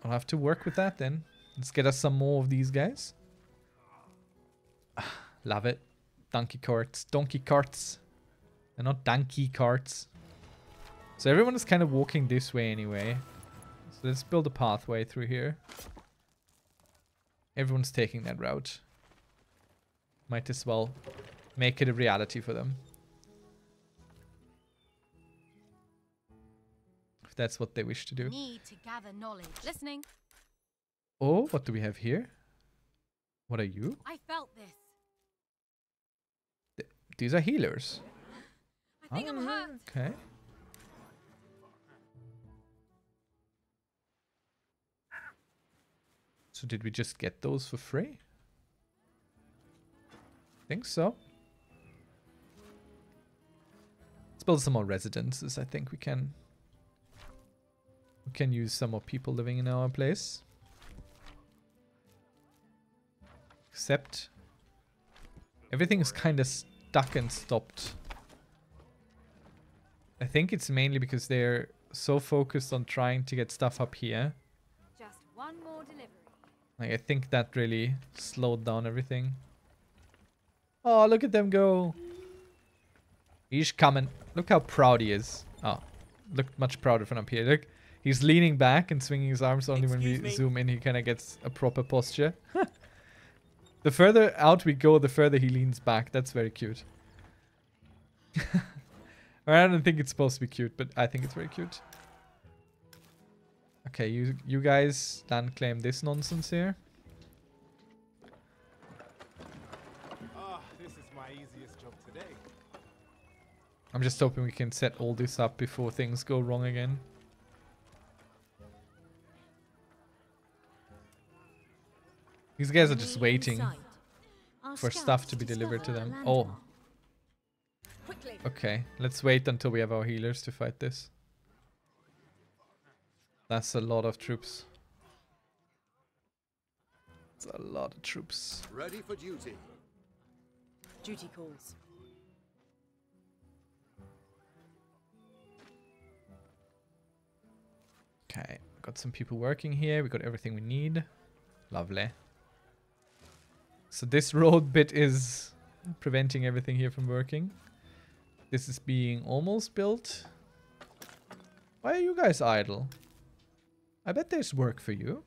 I'll have to work with that then. Let's get us some more of these guys. Love it. Donkey carts. Donkey carts. They're not donkey carts. So everyone is kind of walking this way anyway. So let's build a pathway through here. Everyone's taking that route. Might as well make it a reality for them. If that's what they wish to do. Need to gather knowledge. Listening. Oh, what do we have here? What are you? I felt this. These are healers. I think I'm hurt. Okay. So did we just get those for free? Think so. Let's build some more residences. I think we can we can use some more people living in our place. Except everything is kind of stuck and stopped. I think it's mainly because they're so focused on trying to get stuff up here. Just one more delivery. Like, I think that really slowed down everything. Oh, look at them go. He's coming. Look how proud he is. Oh, look much prouder from up here. Look, he's leaning back and swinging his arms only when we me? zoom in. He kind of gets a proper posture. the further out we go, the further he leans back. That's very cute. Or I don't think it's supposed to be cute, but I think it's very cute. Okay, you you guys land claim this nonsense here. Ah, this is my easiest job today. I'm just hoping we can set all this up before things go wrong again. These guys are just waiting for stuff to be delivered to them. Oh, landmark. Okay. Let's wait until we have our healers to fight this. That's a lot of troops. It's a lot of troops. Ready for duty. Duty calls. Okay, got some people working here. We got everything we need. Lovely. So this road bit is preventing everything here from working. This is being almost built. Why are you guys idle? I bet there's work for you.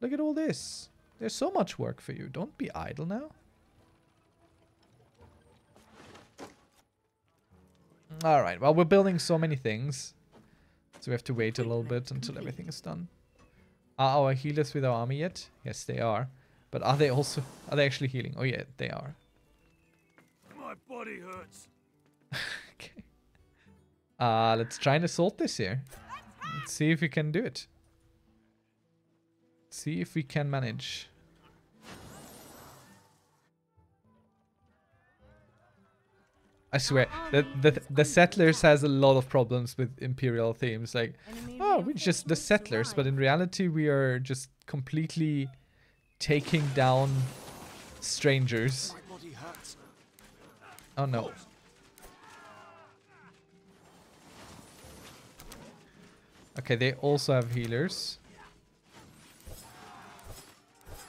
Look at all this. There's so much work for you. Don't be idle now. Alright, well we're building so many things. So we have to wait a little bit until everything is done. Are our healers with our army yet? Yes, they are. But are they also... Are they actually healing? Oh yeah, they are. My body hurts. okay. Uh, let's try and assault this here. Let's see if we can do it. Let's See if we can manage. I swear, the, the, the Settlers has a lot of problems with Imperial themes. Like, oh, we're just the settlers, but in reality we are just completely taking down strangers. My body hurts. Oh no. Okay, they also have healers.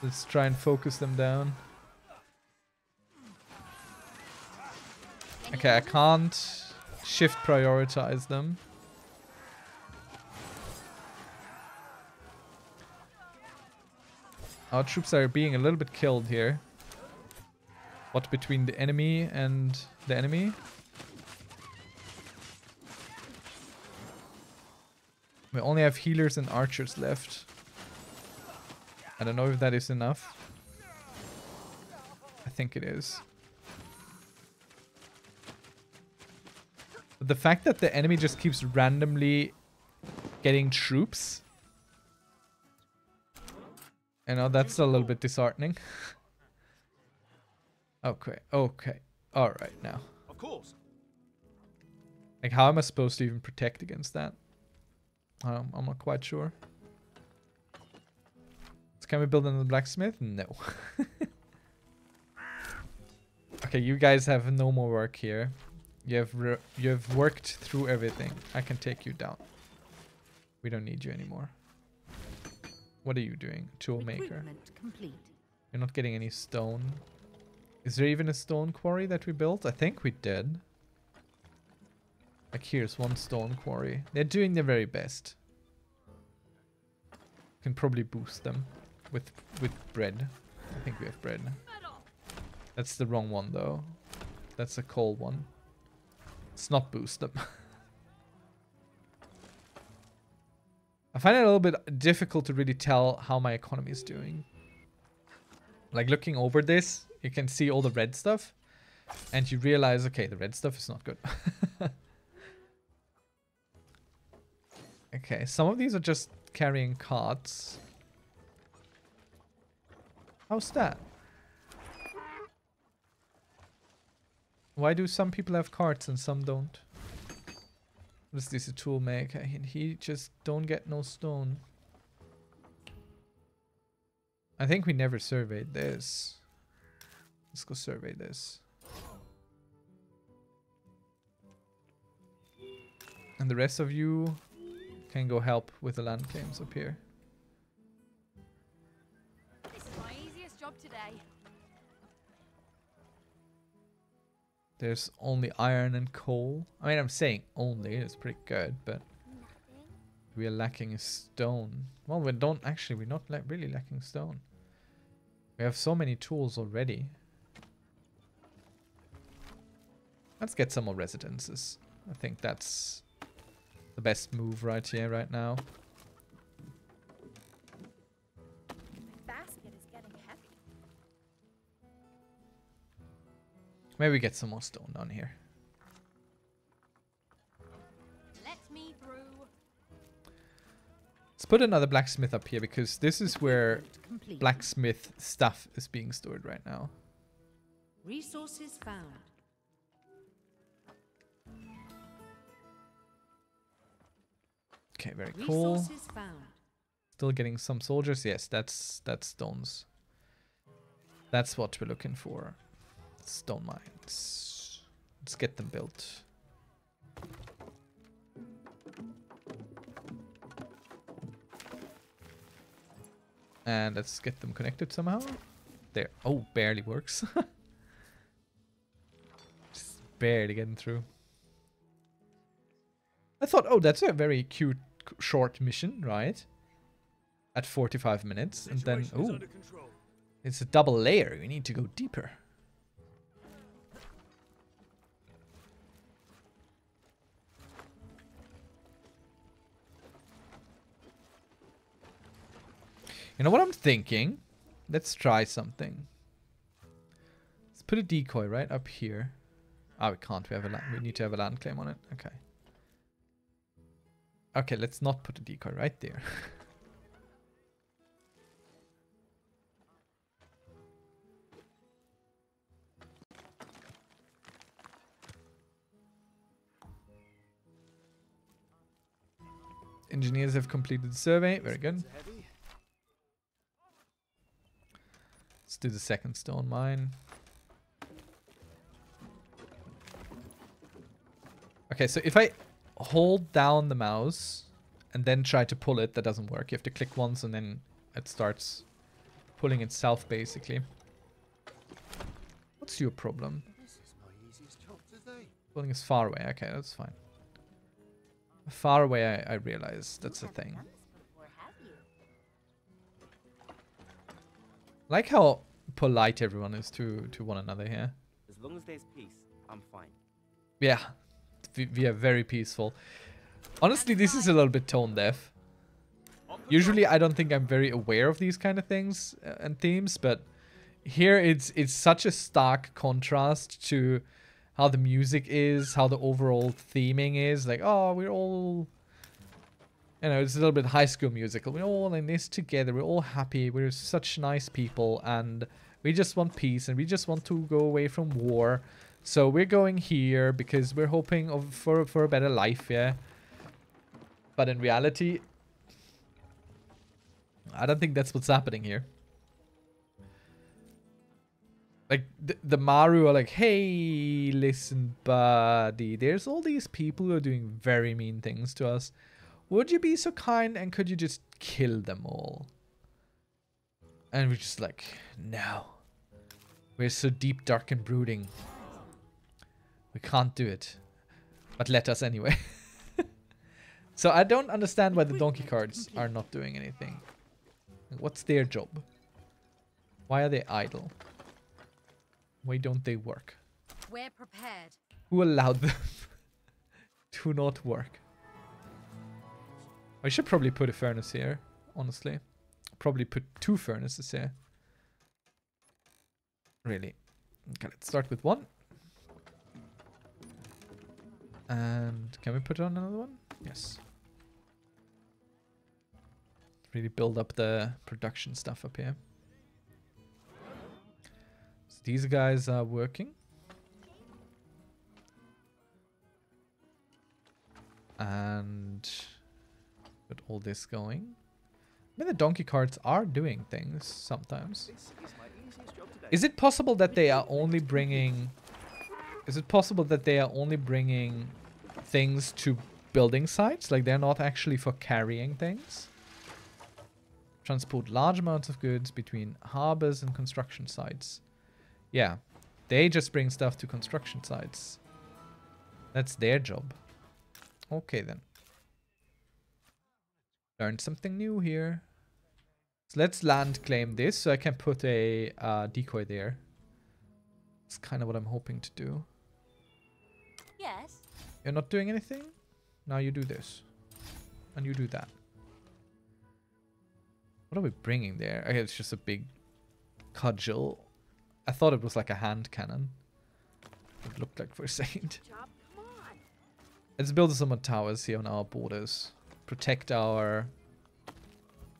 Let's try and focus them down. Okay, I can't shift prioritize them. Our troops are being a little bit killed here. What between the enemy and the enemy? We only have healers and archers left. I don't know if that is enough. I think it is. But the fact that the enemy just keeps randomly getting troops. You know, that's a little bit disheartening. okay, okay. Alright now. Of course. Like, how am I supposed to even protect against that? Um, I'm not quite sure. So can we build another blacksmith? No. okay, you guys have no more work here. You have you have worked through everything. I can take you down. We don't need you anymore. What are you doing, Toolmaker. complete. You're not getting any stone. Is there even a stone quarry that we built? I think we did. Like here's one stone quarry. They're doing their very best. Can probably boost them with with bread. I think we have bread. That's the wrong one though. That's a coal one. Let's not boost them. I find it a little bit difficult to really tell how my economy is doing. Like looking over this, you can see all the red stuff and you realize, okay, the red stuff is not good. okay, some of these are just carrying carts. How's that? Why do some people have carts and some don't? What is this a tool maker? And he just don't get no stone. I think we never surveyed this. Let's go survey this. And the rest of you can go help with the land claims up here. This is my easiest job today. There's only iron and coal. I mean, I'm saying only. It's pretty good, but we are lacking a stone. Well, we don't actually. We're not la really lacking stone. We have so many tools already. Let's get some more residences. I think that's the best move right here, right now. Basket is getting heavy. Maybe get some more stone down here. Let me through. Let's put another blacksmith up here because this is where complete. blacksmith stuff is being stored right now. Resources found. Okay, very cool. Still getting some soldiers. Yes, that's that's stones. That's what we're looking for. Stone mines. Let's get them built. And let's get them connected somehow. There. Oh, barely works. Just barely getting through. I thought, oh, that's a very cute, short mission, right? At 45 minutes. And then, oh, it's a double layer. We need to go deeper. You know what I'm thinking? Let's try something. Let's put a decoy right up here. Ah, we can't. We have a land. We need to have a land claim on it. Okay. Okay, let's not put a decoy right there. Engineers have completed the survey. Very good. Let's do the second stone mine. Okay, so if I hold down the mouse and then try to pull it, that doesn't work. You have to click once and then it starts pulling itself, basically. What's your problem? This is my easiest job today. Pulling is far away. Okay, that's fine. Far away, I, I realize that's a thing. done this before, have you? Like how polite everyone is to, to one another here. As long as there's peace, I'm fine. Yeah, we, are very peaceful. Honestly, this is a little bit tone deaf. Usually, I don't think I'm very aware of these kind of things uh, and themes, but here it's it's such a stark contrast to how the music is, how the overall theming is. Like, oh, we're all, you know, it's a little bit High School Musical. We're all in this together. We're all happy. We're such nice people, and we just want peace, and we just want to go away from war. So we're going here because we're hoping for for a better life, yeah. But in reality, I don't think that's what's happening here. Like the, the Maru are like, hey, listen, buddy. There's all these people who are doing very mean things to us. Would you be so kind and could you just kill them all? And we're just like, no. We're so deep, dark, and brooding. We can't do it. But let us anyway. so I don't understand why the donkey cards are not doing anything. What's their job? Why are they idle? Why don't they work? We're prepared. Who allowed them to not work? I should probably put a furnace here, honestly. Probably put two furnaces here. Really. Okay, let's start with one. And can we put on another one? Yes. Really build up the production stuff up here. So these guys are working. And put all this going. I mean, the donkey carts are doing things sometimes. This is my easiest job today. Is it possible that they are only bringing... Is it possible that they are only bringing things to building sites? Like they're not actually for carrying things? Transport large amounts of goods between harbors and construction sites. Yeah, they just bring stuff to construction sites. That's their job. Okay then. Learned something new here. So let's land claim this so I can put a uh, decoy there. It's kind of what I'm hoping to do. You're not doing anything? Now you do this. And you do that. What are we bringing there? Okay, it's just a big cudgel. I thought it was like a hand cannon. It looked like for a second. Job, come on. Let's build some more towers here on our borders. Protect our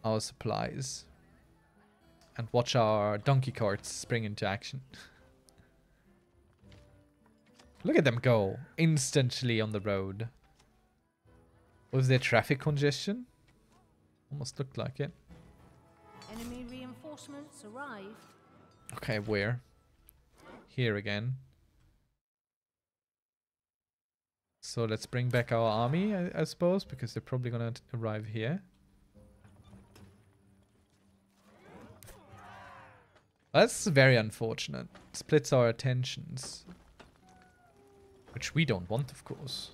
our supplies. And watch our donkey carts spring into action. Look at them go. Instantly on the road. Was there traffic congestion? Almost looked like it. Enemy reinforcements arrived. Okay, where? Here again. So let's bring back our army, I, I suppose, because they're probably gonna arrive here. That's very unfortunate. Splits our attentions. Which we don't want, of course.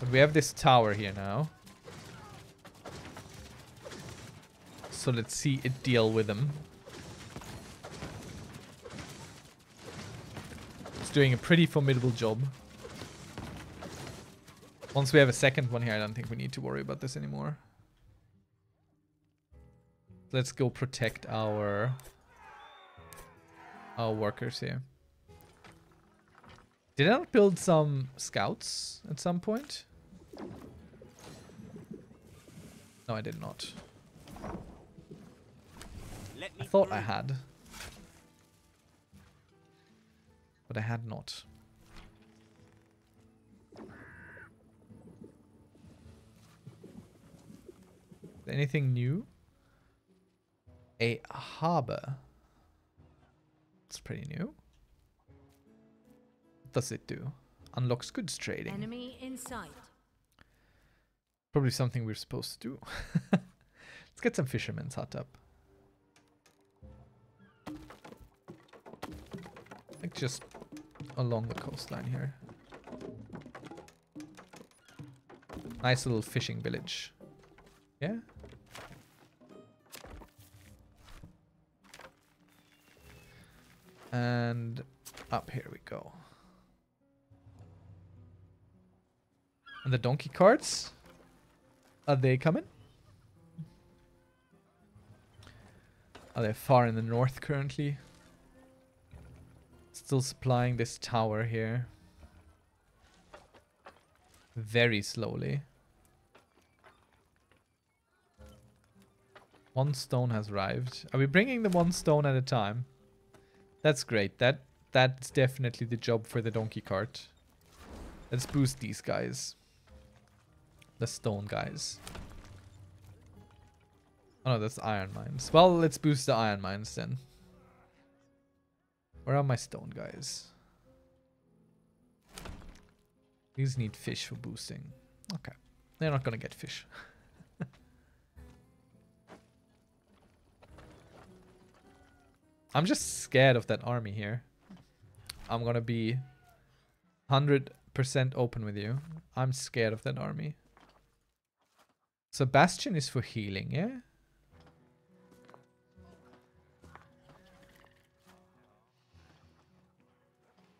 But we have this tower here now. So let's see it deal with them. It's doing a pretty formidable job. Once we have a second one here, I don't think we need to worry about this anymore. Let's go protect our our workers here. Did I not build some scouts at some point? No, I did not. I thought I had. But I had not. Anything new? A harbor. It's pretty new. What does it do? Unlocks goods trading. Enemy in sight. Probably something we're supposed to do. Let's get some fisherman's hut up. Like just along the coastline here. Nice little fishing village. Yeah? And up here we go. And the donkey carts? Are they coming? Are they far in the north currently? Still supplying this tower here. Very slowly. One stone has arrived. Are we bringing the one stone at a time? That's great. That That's definitely the job for the donkey cart. Let's boost these guys. The stone guys. Oh no, that's iron mines. Well, let's boost the iron mines then. Where are my stone guys? These need fish for boosting. Okay. They're not gonna get fish. I'm just scared of that army here. I'm gonna be 100% open with you. I'm scared of that army. Sebastian is for healing, yeah?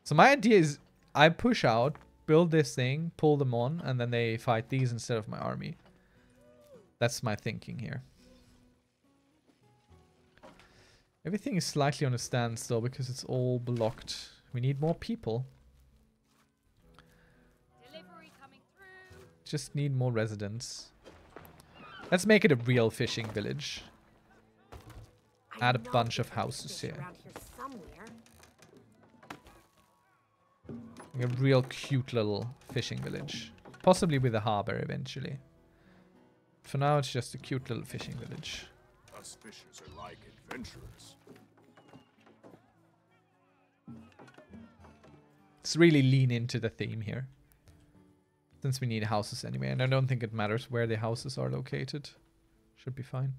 So my idea is I push out, build this thing, pull them on, and then they fight these instead of my army. That's my thinking here. Everything is slightly on a standstill because it's all blocked. We need more people. Just need more residents. Let's make it a real fishing village. Add a bunch of houses here. Like a real cute little fishing village. Possibly with a harbor eventually. For now, it's just a cute little fishing village. Us fishers are like adventurers. Let's really lean into the theme here. Since we need houses anyway, and I don't think it matters where the houses are located. Should be fine.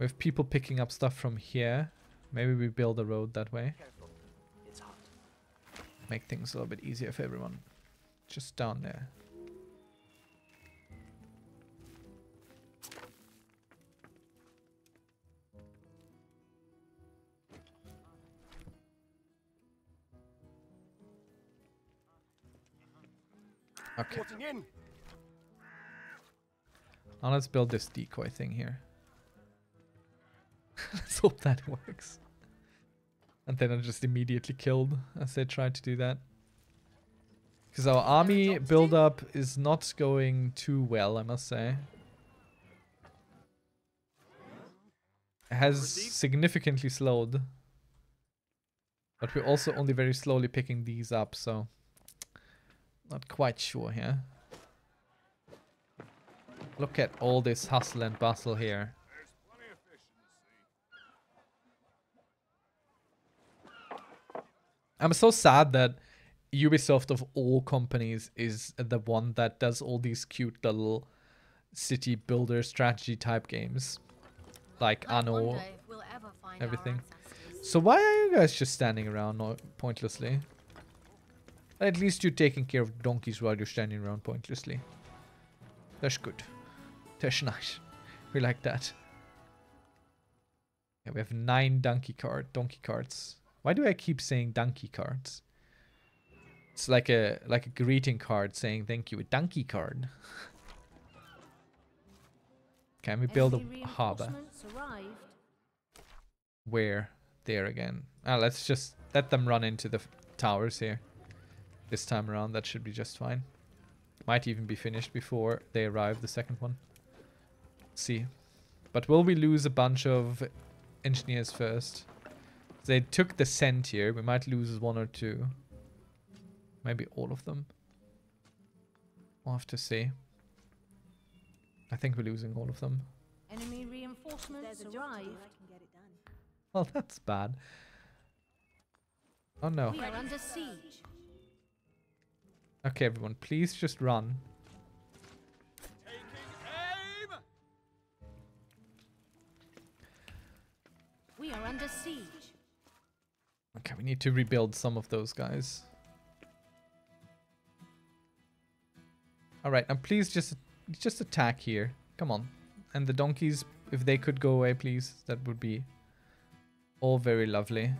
We have people picking up stuff from here. Maybe we build a road that way. Make things a little bit easier for everyone. Just down there. Okay. Now let's build this decoy thing here. let's hope that works. And then I'm just immediately killed as they tried to do that. Because our army build-up is not going too well, I must say. It has significantly slowed. But we're also only very slowly picking these up, so... Not quite sure here. Look at all this hustle and bustle here. I'm so sad that Ubisoft of all companies is the one that does all these cute little city builder strategy type games. Like Anno, we'll everything. So why are you guys just standing around pointlessly? At least you're taking care of donkeys while you're standing around pointlessly. That's good. That's nice. We like that. Yeah, we have nine donkey cart donkey carts. Why do I keep saying donkey cards? It's like a like a greeting card saying thank you, a donkey card. Can we build a harbor? Where? There again. Ah, let's just let them run into the towers here. This time around, that should be just fine. Might even be finished before they arrive, the second one. Let's see. But will we lose a bunch of engineers first? They took the scent here. We might lose one or two. Maybe all of them. We'll have to see. I think we're losing all of them. Enemy reinforcements arrived. Well, that's bad. Oh no. We are under siege. Okay, everyone, please just run. We are under siege. Okay, we need to rebuild some of those guys. Alright, now please just just attack here. Come on. And the donkeys, if they could go away, please. That would be all very lovely.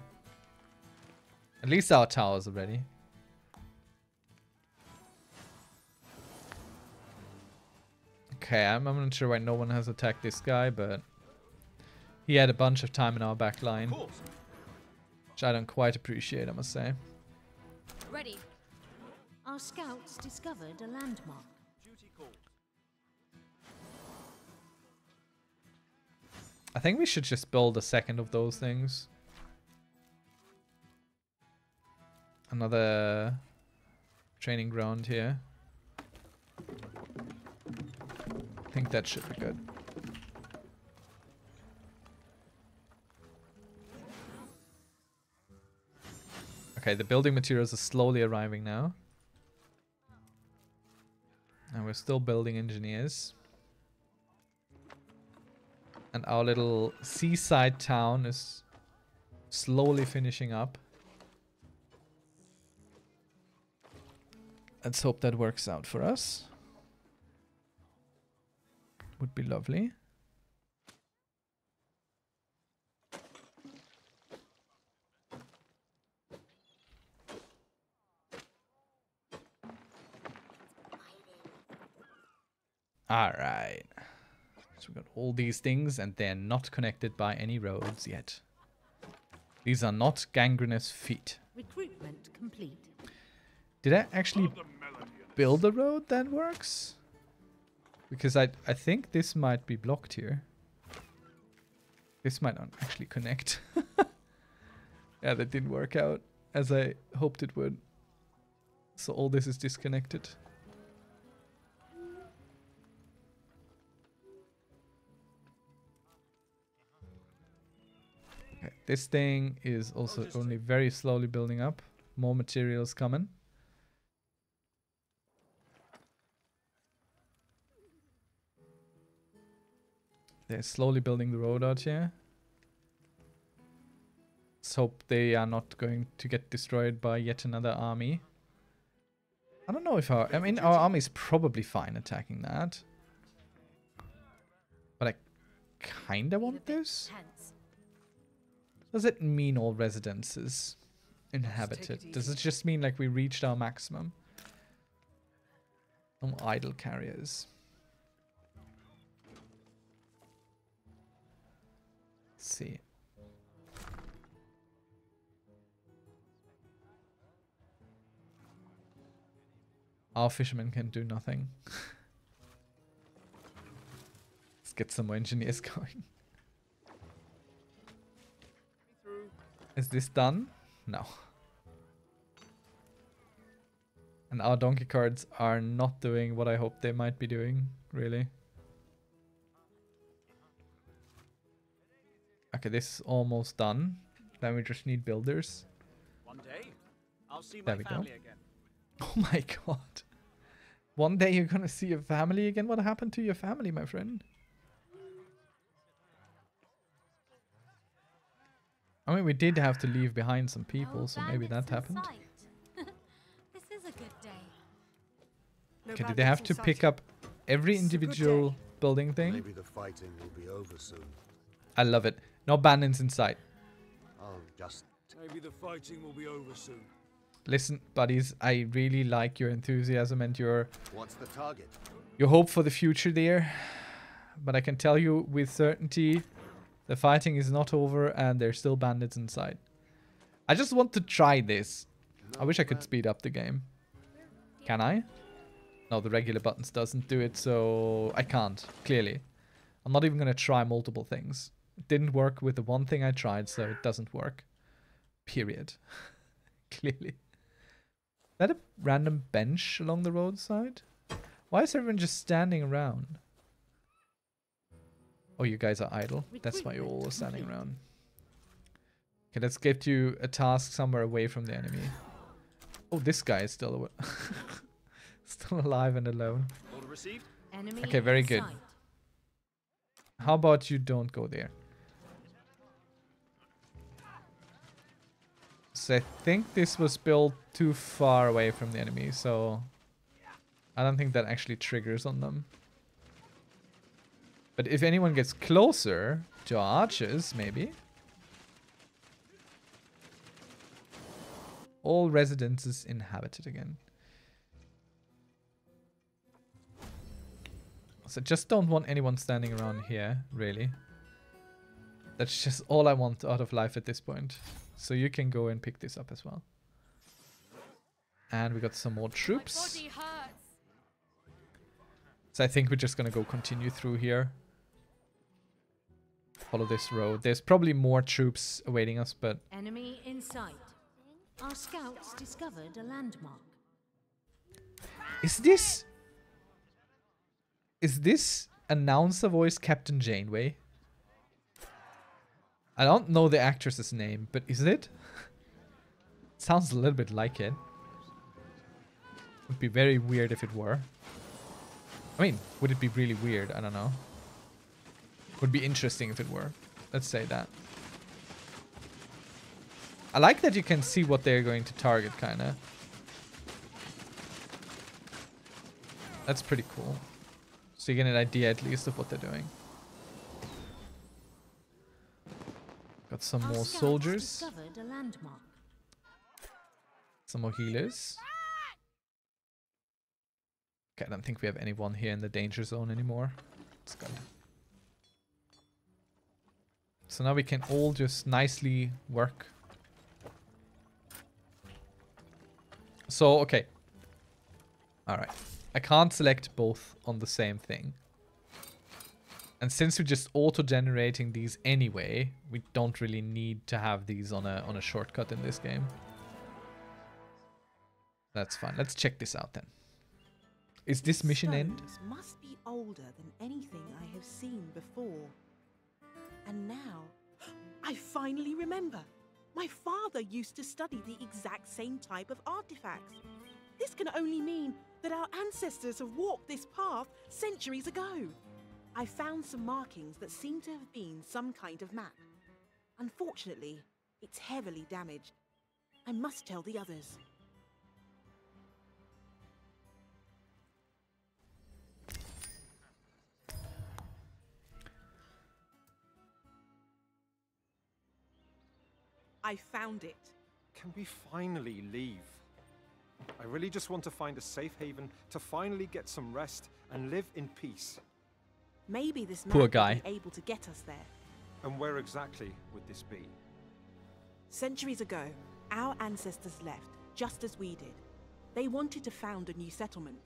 At least our towers are ready. Okay, I'm, I'm not sure why no one has attacked this guy, but he had a bunch of time in our back line. Which I don't quite appreciate, I must say. Ready. Our scouts discovered a landmark. I think we should just build a second of those things. Another training ground here. Think that should be good. Okay, the building materials are slowly arriving now. And we're still building engineers. And our little seaside town is slowly finishing up. Let's hope that works out for us. Would be lovely. All right. So we got all these things and they're not connected by any roads yet. These are not gangrenous feet. Recruitment complete. Did I actually build a road that works? Because I I think this might be blocked here. This might not actually connect. yeah, that didn't work out as I hoped it would. So all this is disconnected. Okay, this thing is also only very slowly building up. More materials coming. They're slowly building the road out here. Let's hope they are not going to get destroyed by yet another army. I don't know if our... I mean, our army is probably fine attacking that. But I kinda want this. Does it mean all residences inhabited? Does it just mean like we reached our maximum? Some idle carriers. Let's see. Our fishermen can do nothing. Let's get some more engineers going. Is this done? No. And our donkey cards are not doing what I hope they might be doing, really. Okay, this is almost done. Then we just need builders. One day, I'll see There my we go. family again. Oh my god. One day you're gonna see your family again? What happened to your family, my friend? I mean, we did have to leave behind some people, oh, so maybe that happened. this is a good day. Okay, did they have to pick up every individual building thing? Maybe the fighting will be over soon. I love it. No bandits in sight. I'll just Maybe the fighting will be over soon. Listen, buddies, I really like your enthusiasm and your What's the target? your hope for the future there. But I can tell you with certainty, the fighting is not over and there's still bandits inside. I just want to try this. I wish I could speed up the game. Can I? No, the regular buttons doesn't do it, so I can't, clearly. I'm not even going to try multiple things. It didn't work with the one thing I tried, so it doesn't work. Period. clearly. Is that a random bench along the roadside? Why is everyone just standing around? Oh, you guys are idle. That's why you're all standing around. Okay, let's get you a task somewhere away from the enemy. Oh, this guy is still awa- still alive and alone. Order received. Enemy Okay, very good. How about you don't go there? So I think this was built too far away from the enemy, so I don't think that actually triggers on them. But if anyone gets closer to our archers, maybe. All residences inhabited again. So just don't want anyone standing around here, really. That's just all I want out of life at this point. So you can go and pick this up as well. And we got some more troops. So I think we're just gonna go continue through here. Follow this road. There's probably more troops awaiting us, but Enemy in sight. Our scouts discovered a landmark. is this is this announcer voice Captain Janeway? I don't know the actress's name, but is it? Sounds a little bit like it. Would be very weird if it were. I mean, would it be really weird? I don't know. Would be interesting if it were. Let's say that. I like that you can see what they're going to target, kind of. That's pretty cool. So you get an idea at least of what they're doing. Got some Our more soldiers. Some more healers. Okay, I don't think we have anyone here in the danger zone anymore. It's good. So now we can all just nicely work. So, okay. Alright. I can't select both on the same thing. And since we're just auto-generating these anyway, we don't really need to have these on a on a shortcut in this game. That's fine. Let's check this out then. Is this mission end? Must be older than anything I have seen before. And now, I finally remember. My father used to study the exact same type of artifacts. This can only mean that our ancestors have walked this path centuries ago. I found some markings that seem to have been some kind of map. Unfortunately, it's heavily damaged. I must tell the others. I found it. Can we finally leave? I really just want to find a safe haven to finally get some rest and live in peace. Maybe this map Poor guy. be able to get us there. And where exactly would this be? Centuries ago, our ancestors left, just as we did. They wanted to found a new settlement.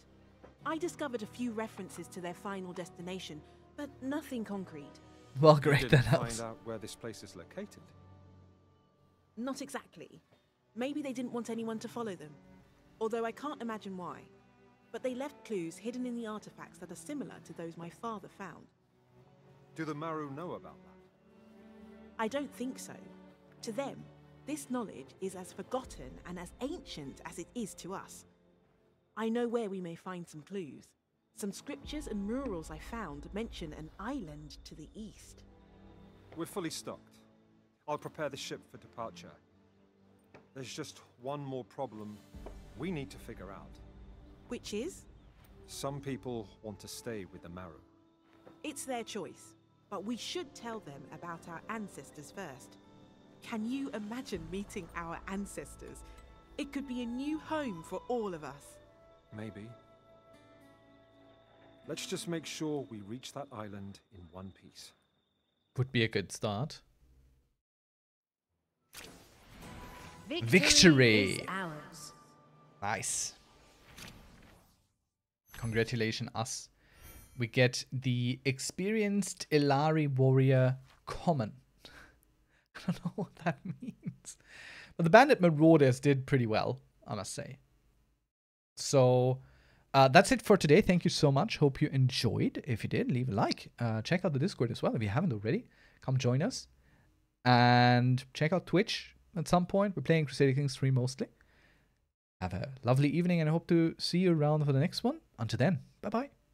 I discovered a few references to their final destination, but nothing concrete. Well, You great, didn't find out where this place is located. Not exactly. Maybe they didn't want anyone to follow them. Although I can't imagine why. But they left clues hidden in the artifacts that are similar to those my father found. Do the Maru know about that? I don't think so. To them, this knowledge is as forgotten and as ancient as it is to us. I know where we may find some clues. Some scriptures and murals I found mention an island to the east. We're fully stocked. I'll prepare the ship for departure. There's just one more problem we need to figure out. Which is? Some people want to stay with the Maru. It's their choice. But we should tell them about our ancestors first. Can you imagine meeting our ancestors? It could be a new home for all of us. Maybe. Let's just make sure we reach that island in one piece. Would be a good start. Victory, Victory! is ours. Nice. Congratulations, us. We get the experienced Elari warrior common. I don't know what that means. But the bandit marauders did pretty well, I must say. So uh, that's it for today. Thank you so much. Hope you enjoyed. If you did, leave a like. Uh, check out the Discord as well if you haven't already. Come join us. And check out Twitch at some point. We're playing Crusader Kings 3 mostly. Have a lovely evening and I hope to see you around for the next one. Until then, bye bye.